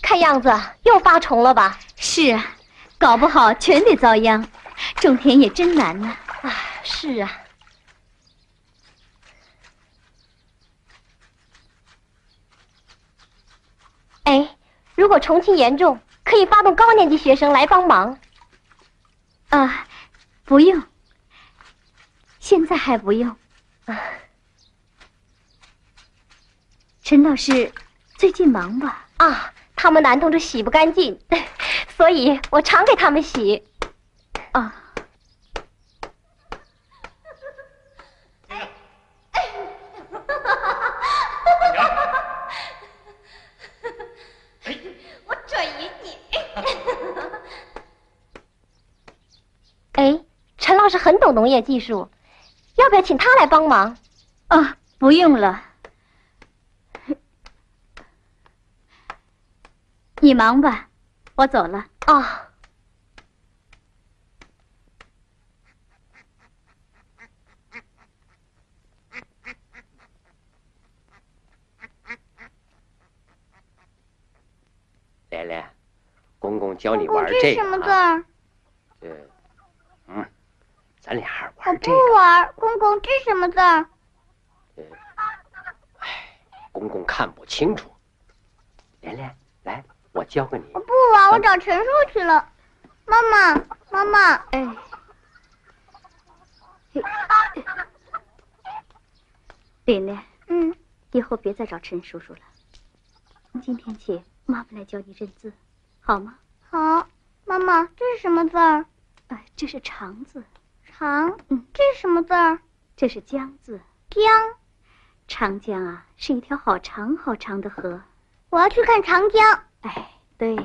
看样子又发虫了吧？是啊，搞不好全得遭殃。种田也真难呐。啊，是啊。哎，如果虫情严重，可以发动高年级学生来帮忙。啊，不用，现在还不用。陈老师最近忙吧？啊，他们男同志洗不干净，所以我常给他们洗。啊。哎哎，我转移你。哎，陈老师很懂农业技术，要不要请他来帮忙？啊，不用了。你忙吧，我走了。哦，莲莲，公公教你玩这个。什么字儿？这，嗯，咱俩玩这个。我不玩，公公这什么字儿？哎，公公看不清楚。莲莲，来。我教给你。我不玩，我找陈叔去了。妈妈，妈妈，哎，琳琳，嗯，以后别再找陈叔叔了。从今天起，妈妈来教你认字，好吗？好。妈妈，这是什么字儿？哎，这是长字。长。嗯。这是什么字儿？这是江字。江。长江啊，是一条好长好长的河。我要去看长江。哎，对，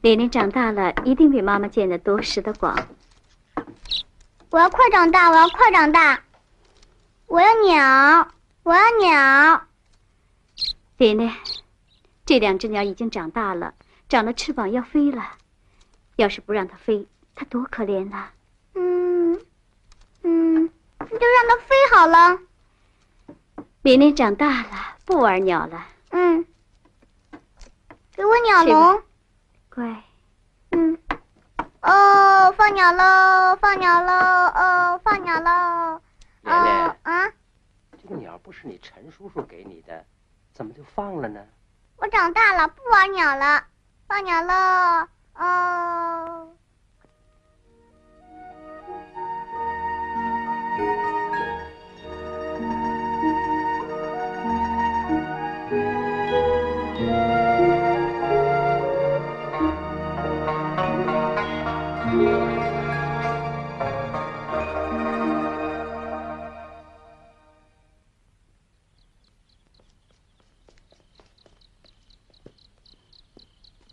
莲莲长大了，一定比妈妈见得多，识得广。我要快长大，我要快长大，我要鸟，我要鸟。莲莲，这两只鸟已经长大了，长了翅膀要飞了。要是不让它飞，它多可怜呐。嗯，嗯，你就让它飞好了。莲莲长大了，不玩鸟了。嗯。给我鸟笼，乖。嗯，哦，放鸟喽，放鸟喽，哦，放鸟喽。莲莲啊，这个鸟不是你陈叔叔给你的，怎么就放了呢？我长大了，不玩鸟了，放鸟喽，哦。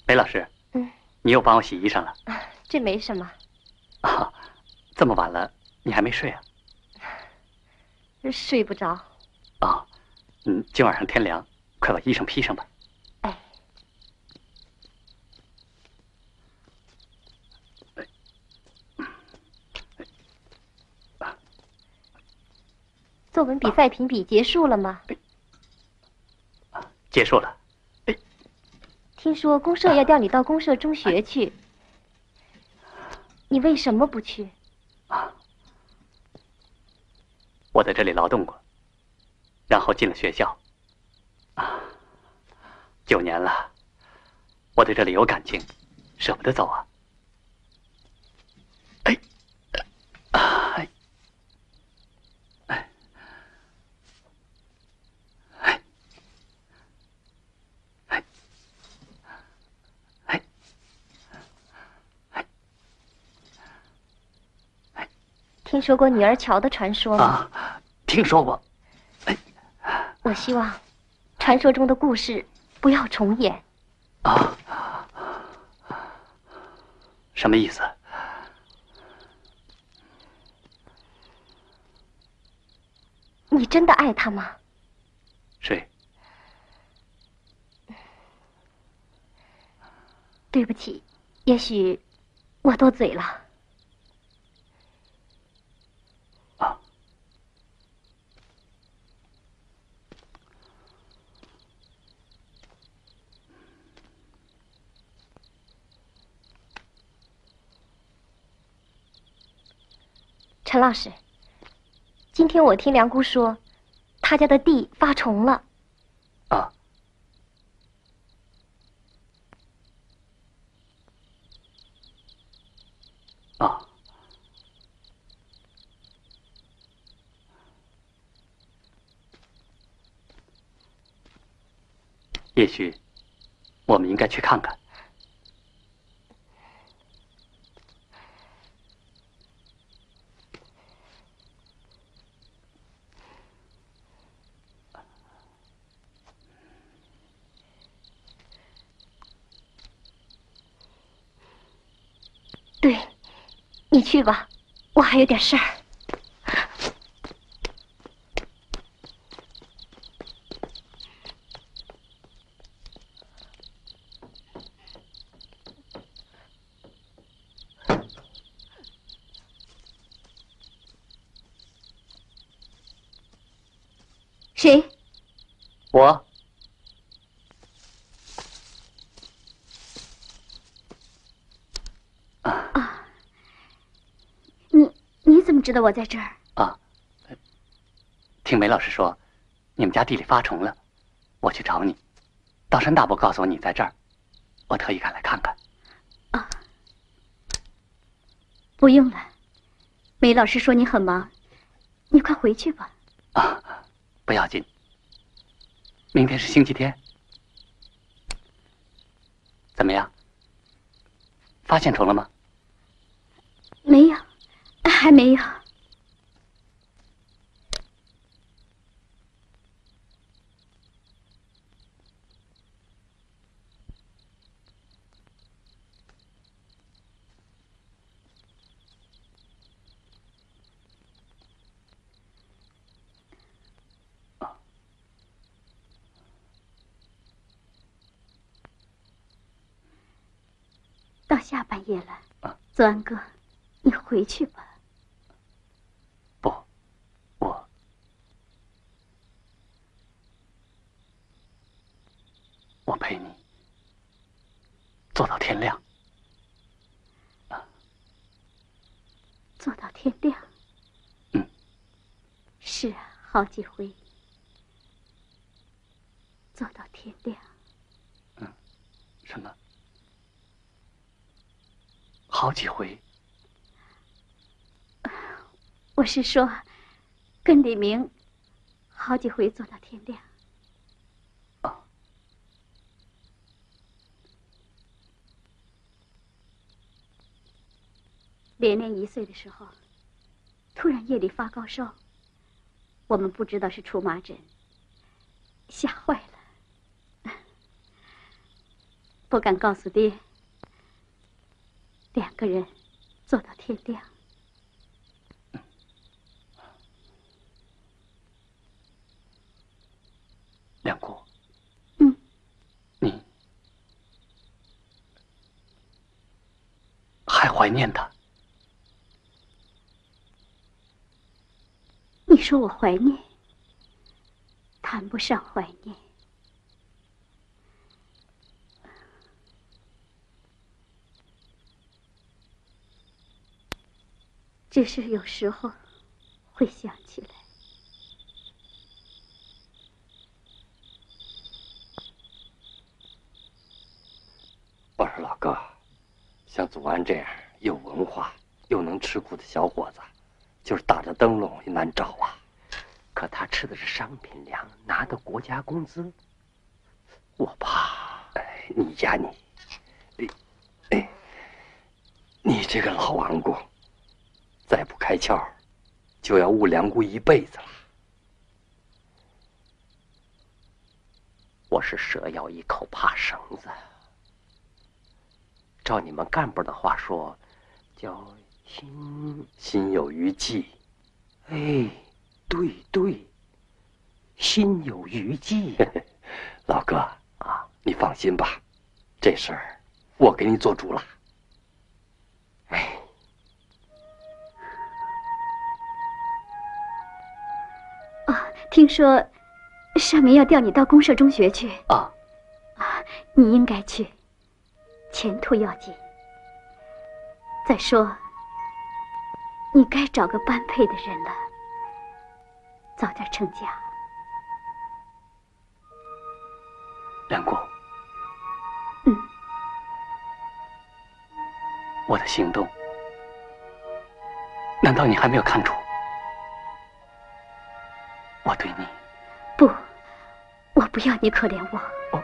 梅老师，嗯，你又帮我洗衣裳了。这没什么。啊，这么晚了，你还没睡啊？睡不着。啊，嗯，今晚上天凉，快把衣裳披上吧。哎。作文比赛评比结束了吗？结束了。听说公社要调你到公社中学去，你为什么不去？我在这里劳动过，然后进了学校。啊，九年了，我对这里有感情，舍不得走啊。哎，哎，哎，哎，哎，哎，哎，听说过女儿桥的传说吗？啊，听说过。我希望传说中的故事不要重演。啊，什么意思？你真的爱他吗？谁？对不起，也许我多嘴了。陈老师，今天我听梁姑说，他家的地发虫了。啊，啊，也许我们应该去看看。对，你去吧，我还有点事儿。谁？我你你怎么知道我在这儿？啊，听梅老师说，你们家地里发虫了，我去找你。道山大伯告诉我你在这儿，我特意赶来看看。啊不用了，梅老师说你很忙，你快回去吧。啊，不要紧。明天是星期天，怎么样？发现虫了吗？没有，还没有。到下半夜了，啊左安哥，你回去吧。不，我我陪你坐到天亮。坐到天亮。嗯。是啊，好几回。坐到天亮。嗯什么？好几回？我是说，跟李明好几回做到天亮。连连一岁的时候，突然夜里发高烧，我们不知道是出麻疹，吓坏了，不敢告诉爹。两个人坐到天亮。梁姑。嗯。你还怀念他？你说我怀念，谈不上怀念。只是有时候会想起来。我说老哥，像祖安这样有文化又能吃苦的小伙子，就是打着灯笼也难找啊。可他吃的是商品粮，拿的国家工资，我怕。哎，你呀你，你，哎，你这个老顽固，再不开窍，就要误梁姑一辈子了。我是蛇咬一口怕绳子。照你们干部的话说，叫心心有余悸。哎，对对，心有余悸。老哥啊，你放心吧，这事儿我给你做主了。听说上面要调你到公社中学去啊，啊，你应该去。前途要紧。再说，你该找个般配的人了，早点成家。梁姑，嗯，我的行动，难道你还没有看出？我对你，不，我不要你可怜我。哦。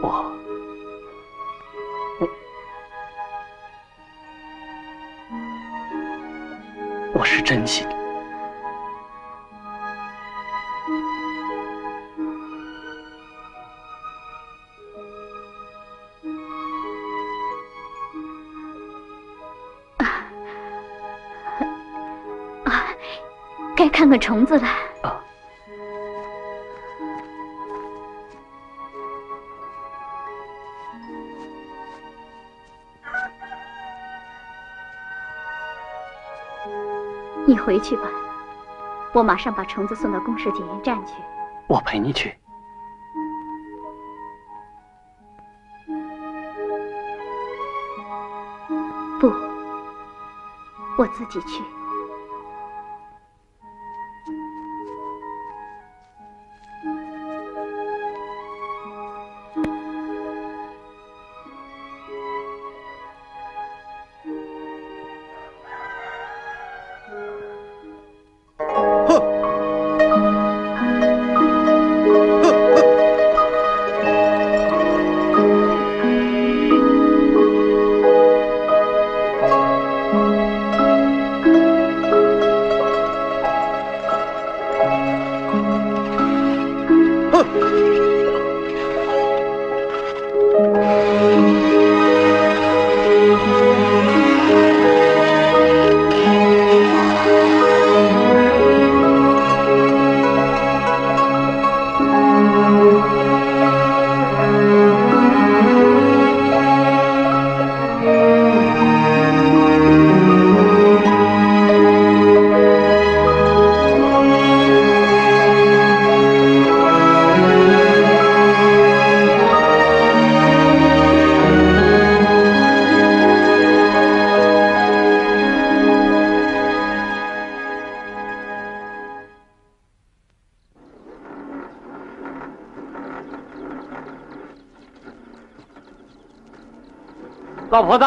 我，我，我是真心。啊该看看虫子了。啊。你回去吧，我马上把虫子送到公社检验站去。我陪你去。不，我自己去。婆子，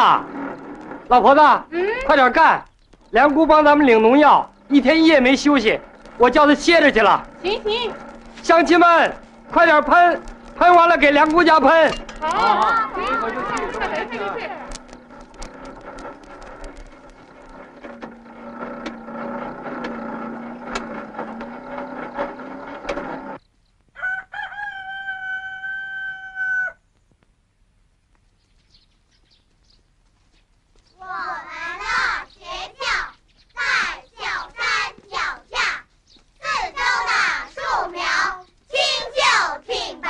老婆子，嗯，快点干！梁姑帮咱们领农药，一天一夜没休息，我叫她歇着去了。行行，乡亲们，快点喷，喷完了给梁姑家喷。好，好，快就去，快点，快就去。我们的学校在小山脚下，四周的树苗清秀挺拔。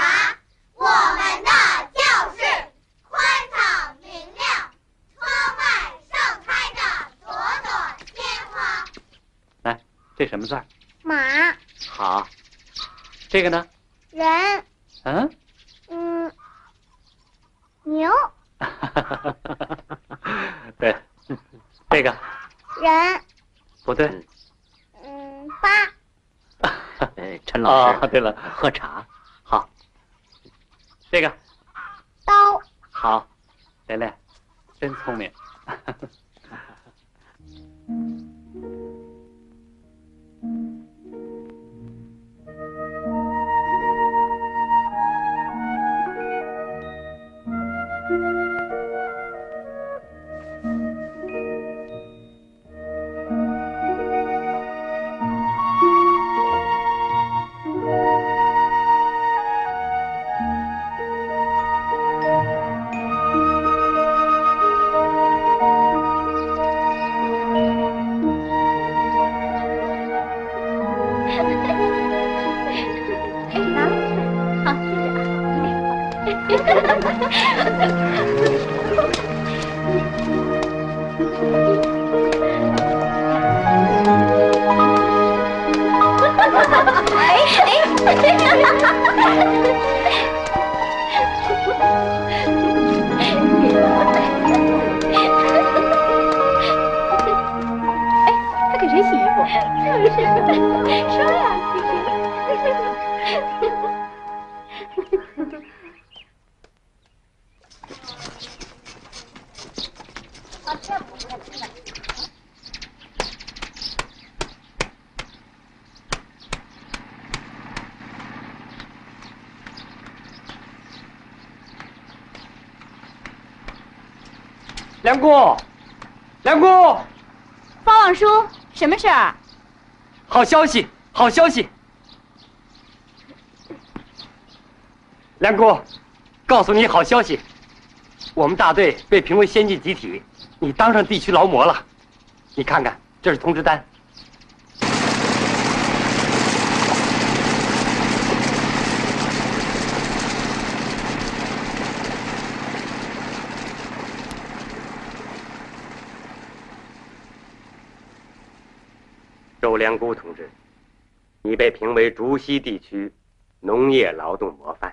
我们的教室宽敞明亮，窗外盛开着朵朵鲜花。来，这什么字儿？马、好。是啊。好消息好消息。梁姑，告诉你好消息，我们大队被评为先进集体，你当上地区劳模了，你看看，这是通知单。被评为竹溪地区农业劳动模范。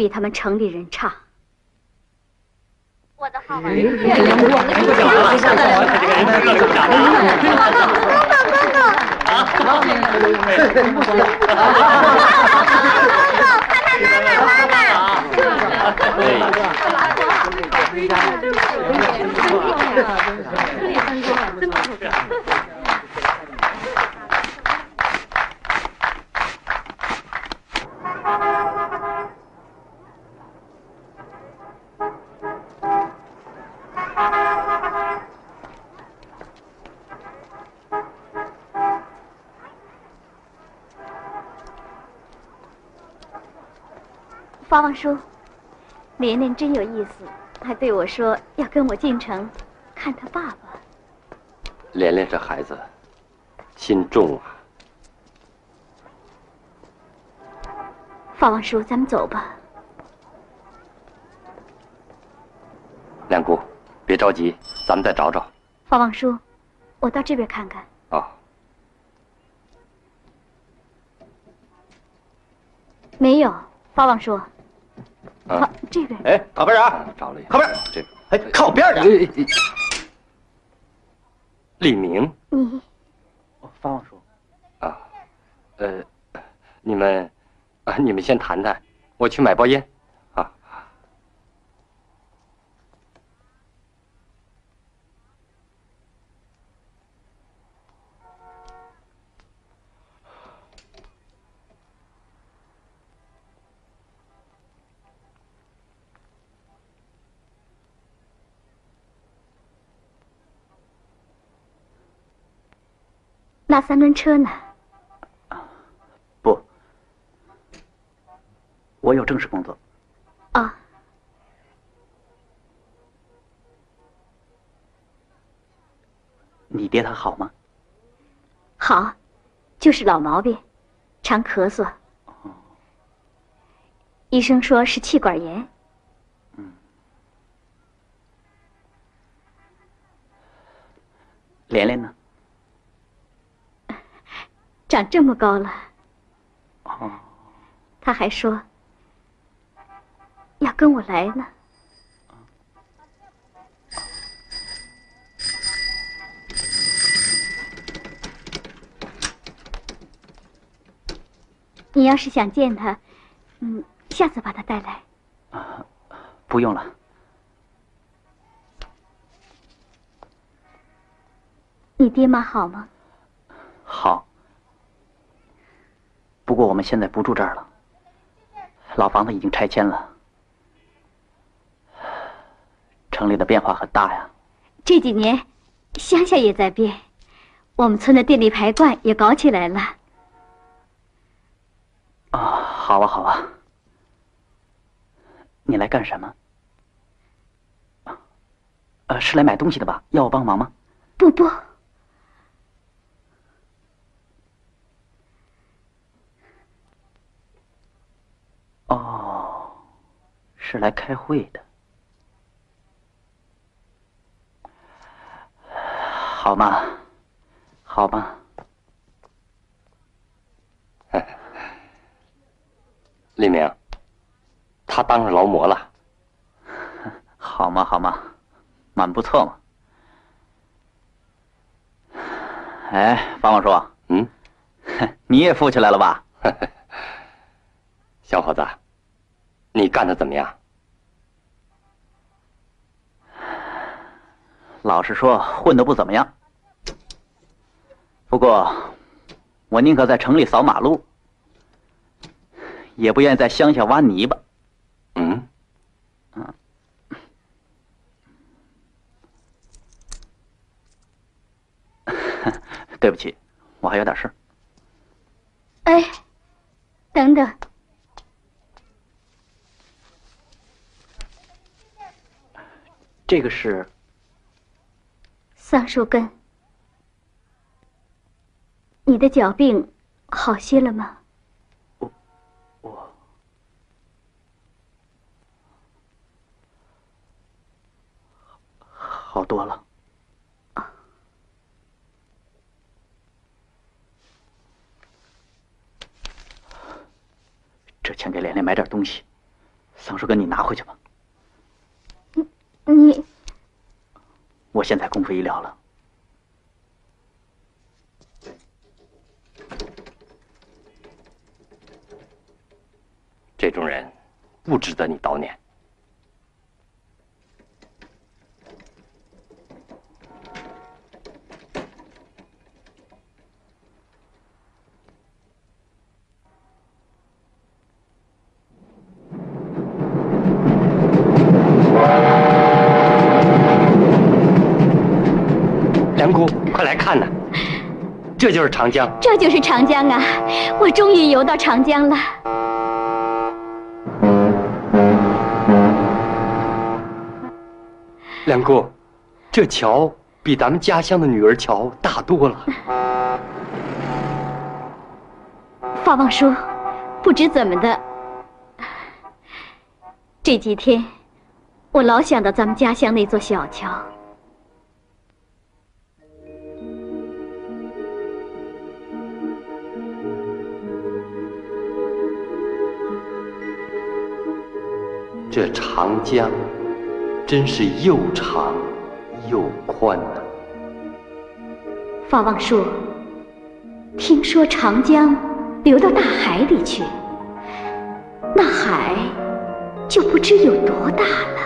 比他们城里人差。我的好玩。公公，公公。啊！公公，看看妈妈，妈妈。发望叔，莲莲真有意思，还对我说要跟我进城看他爸爸。莲莲这孩子心重啊。法王叔，咱们走吧。梁姑，别着急，咱们再找找。法王叔，我到这边看看。哦。没有，法王叔。啊，这边。哎，靠边啊！找了一靠边。这个，哎，靠边点。李明。你。方望叔。啊，呃，你们，啊，你们先谈谈，我去买包烟。啊。那三轮车呢？不，我有正式工作。啊，你爹他好吗？好，就是老毛病，常咳嗽。医生说是气管炎。嗯。莲莲呢？长这么高了，哦，他还说要跟我来呢。你要是想见他，嗯，下次把他带来。啊，不用了。你爹妈好吗？好。不过我们现在不住这儿了，老房子已经拆迁了。城里的变化很大呀。这几年，乡下也在变，我们村的电力排灌也搞起来了。啊，好啊，好啊。你来干什么？呃，是来买东西的吧？要我帮忙吗？不不。哦，是来开会的，好吗？好吗？李明，他当上劳模了，好吗？好吗？蛮不错嘛。哎，方王叔，嗯，你也富起来了吧？小伙子，你干的怎么样？老实说，混的不怎么样。不过，我宁可在城里扫马路，也不愿意在乡下挖泥巴。嗯，嗯。对不起，我还有点事。哎，等等。这个是桑树根，你的脚病好些了吗？我我好多了。这钱给莲莲买点东西，桑树根你拿回去吧。你你我现在功夫已了了，这种人不值得你悼念。这就是长江。这就是长江啊！我终于游到长江了。梁姑，这桥比咱们家乡的女儿桥大多了。发旺叔，不知怎么的，这几天我老想到咱们家乡那座小桥。这长江真是又长又宽呐、法王说，听说长江流到大海里去，那海就不知有多大了。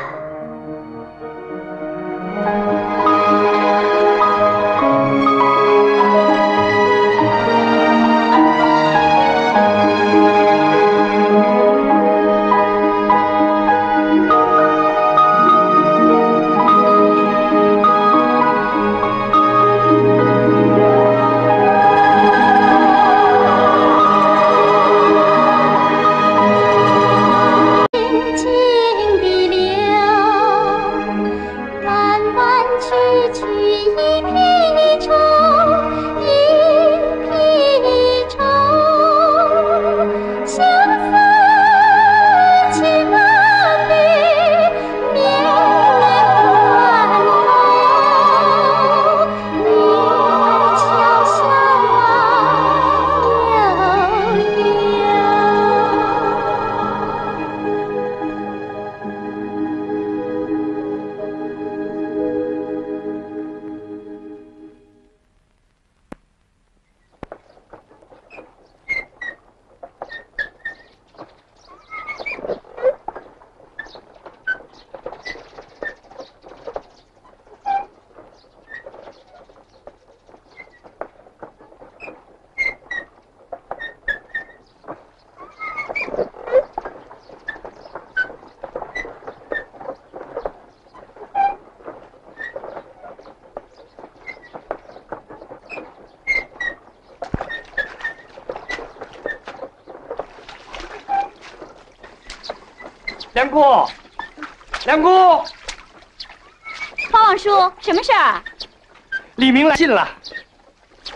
信了。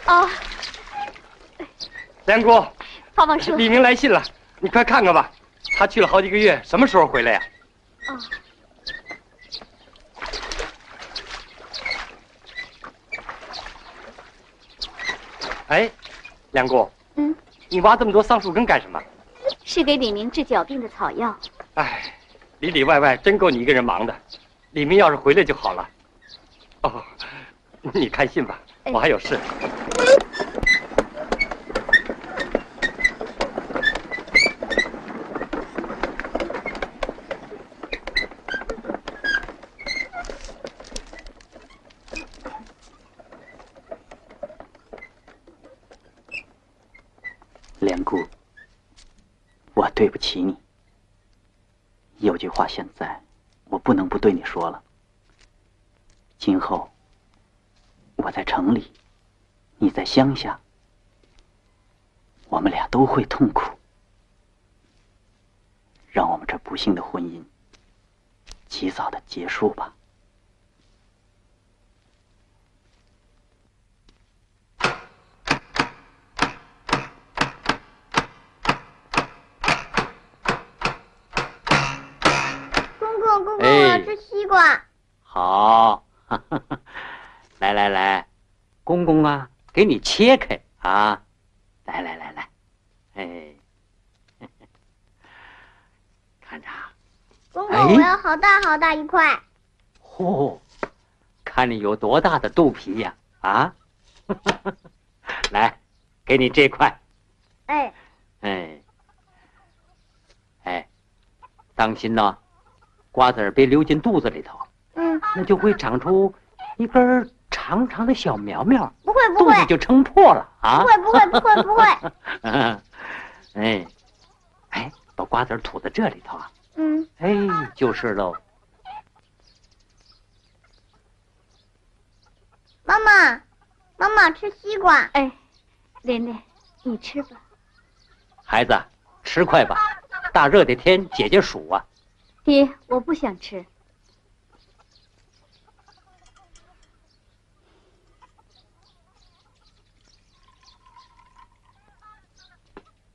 哦，梁姑，发望叔。李明来信了，你快看看吧。他去了好几个月，什么时候回来呀？哦，哎，梁姑，嗯，你挖这么多桑树根干什么？是给李明治脚病的草药。哎，里里外外真够你一个人忙的。李明要是回来就好了。哦，你看信吧，我还有事。莲姑，我对不起你。有句话现在我不能不对你说了。今后我在城里，你在乡下。我们俩都会痛苦。让我们这不幸的婚姻。及早的结束吧。公公公公，吃西瓜。好，哈哈哈。来来来，公公啊，给你切开啊！来来来来，哎，看着，公公，我要好大好大一块。嚯，看你有多大的肚皮呀！啊，来，给你这块。哎。哎。哎，当心呐，瓜子别流进肚子里头。嗯。那就会长出一根长长的小苗苗。不会不会。肚子就撑破了啊！不会不会不会不会。嗯。哎，哎，把瓜子吐在这里头啊。嗯。哎，就是喽。妈妈，妈妈吃西瓜。哎，琳琳，你吃吧。孩子，吃快吧，大热的天，姐姐数啊。爹，我不想吃。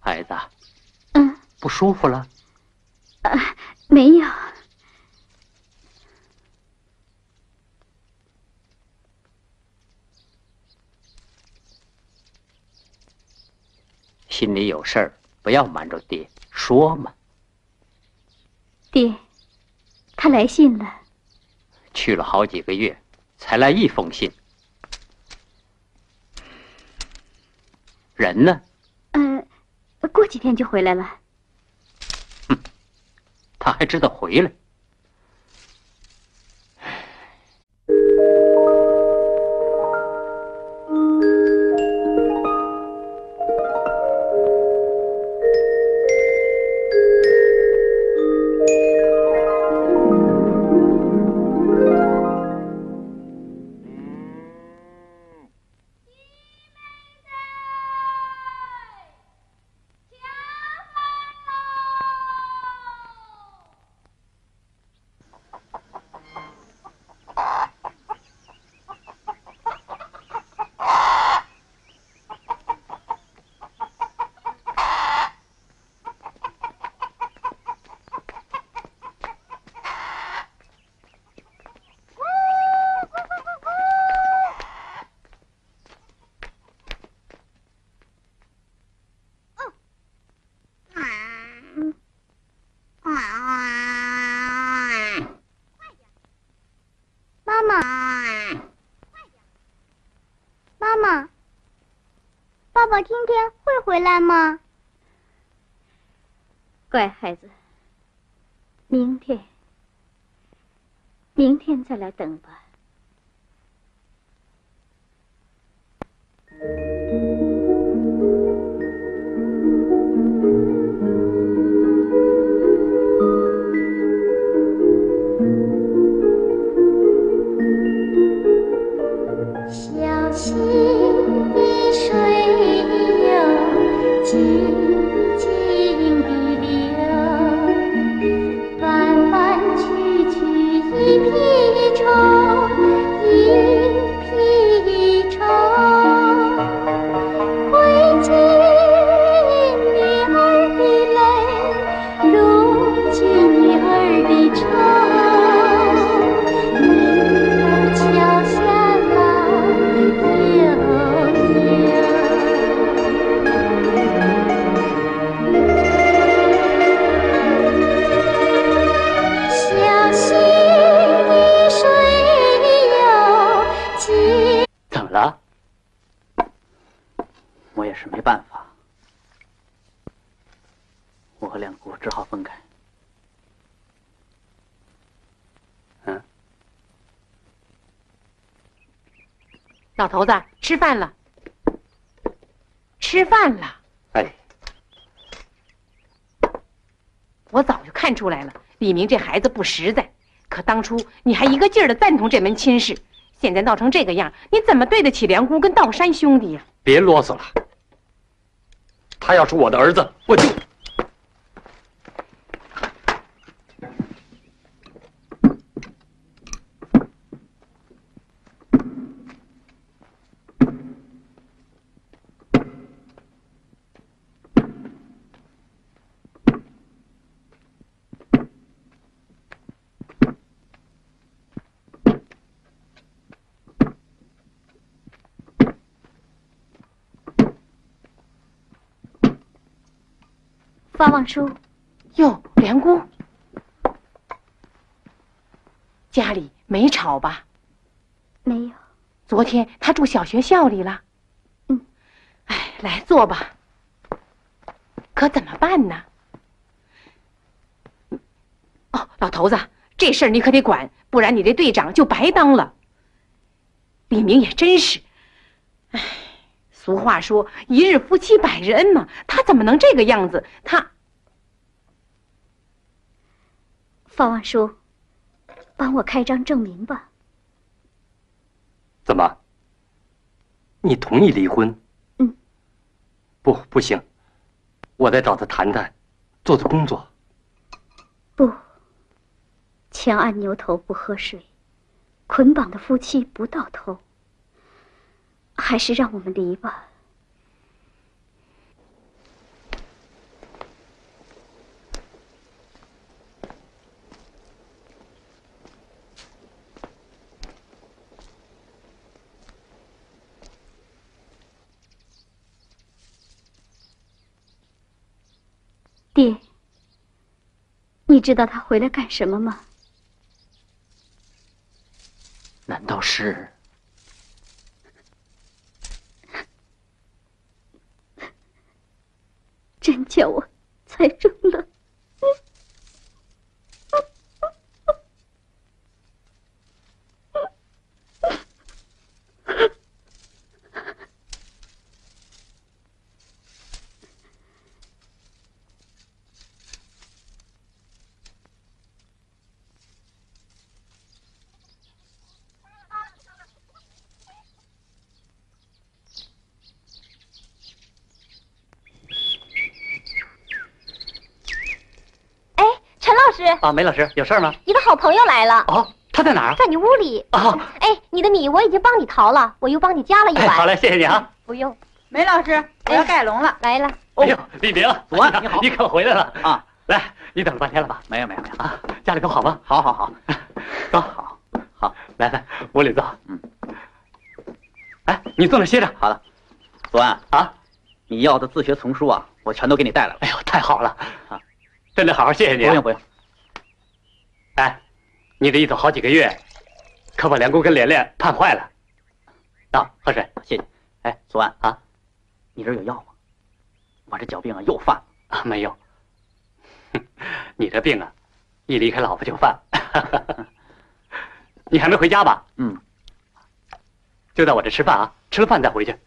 孩子，嗯，不舒服了？啊，没有。心里有事儿，不要瞒着爹说嘛。爹，他来信了。去了好几个月，才来一封信。人呢？过几天就回来了。哼，他还知道回来。爸今天会回来吗？乖孩子，明天，明天再来等吧。您这孩子不实在。可当初你还一个劲儿的赞同这门亲事，现在闹成这个样，你怎么对得起梁姑跟道山兄弟呀？别啰嗦了，他要是我的儿子，我就。发望书，哟，梁姑，家里没吵吧？没有。昨天他住小学校里了。嗯。哎，来坐吧。可怎么办呢？哦，老头子，这事儿你可得管，不然你这队长就白当了。李明也真是，哎。俗话说“一日夫妻百日恩”嘛，他怎么能这个样子？他，方万叔，帮我开张证明吧。怎么？你同意离婚？嗯。不，不行，我得找他谈谈，做做工作。不，强按牛头不喝水，捆绑的夫妻不到头。还是让我们离吧。爹，你知道他回来干什么吗？难道是？真叫我猜中了。啊，梅老师有事吗？你的好朋友来了。哦，他在哪儿？在你屋里。哦，哎，你的米我已经帮你淘了，我又帮你加了一碗。好嘞，谢谢你啊。不用。梅老师，我要盖笼了。来了。哎呦，李明，祖安，你好，你可回来了啊！来，你等了半天了吧？没有，没有，没有啊！家里都好吗？好，好，好，走，好，好，来来，屋里坐。嗯。哎，你坐那歇着。好了。祖安啊，你要的自学丛书啊，我全都给你带来了。哎呦，太好了啊！真的好好谢谢你。不用，不用。哎，你这一走好几个月，可把梁公跟莲莲盼坏了。啊，喝水，谢谢。哎，苏安啊，你这有药吗？我这脚病啊又犯了。啊，没有。你这病啊，一离开老婆就犯。你还没回家吧？嗯。就在我这吃饭啊，吃了饭再回去。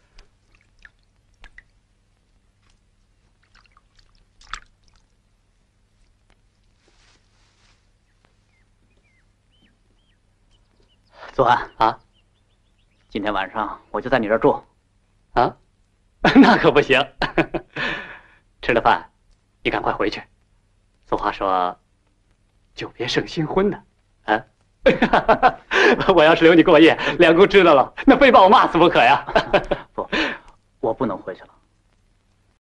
左安啊，今天晚上我就在你这儿住，啊，那可不行。吃了饭，你赶快回去。俗话说，久别胜新婚呢。啊，我要是留你过夜，梁公知道了，那非把我骂死不可呀。不，我不能回去了。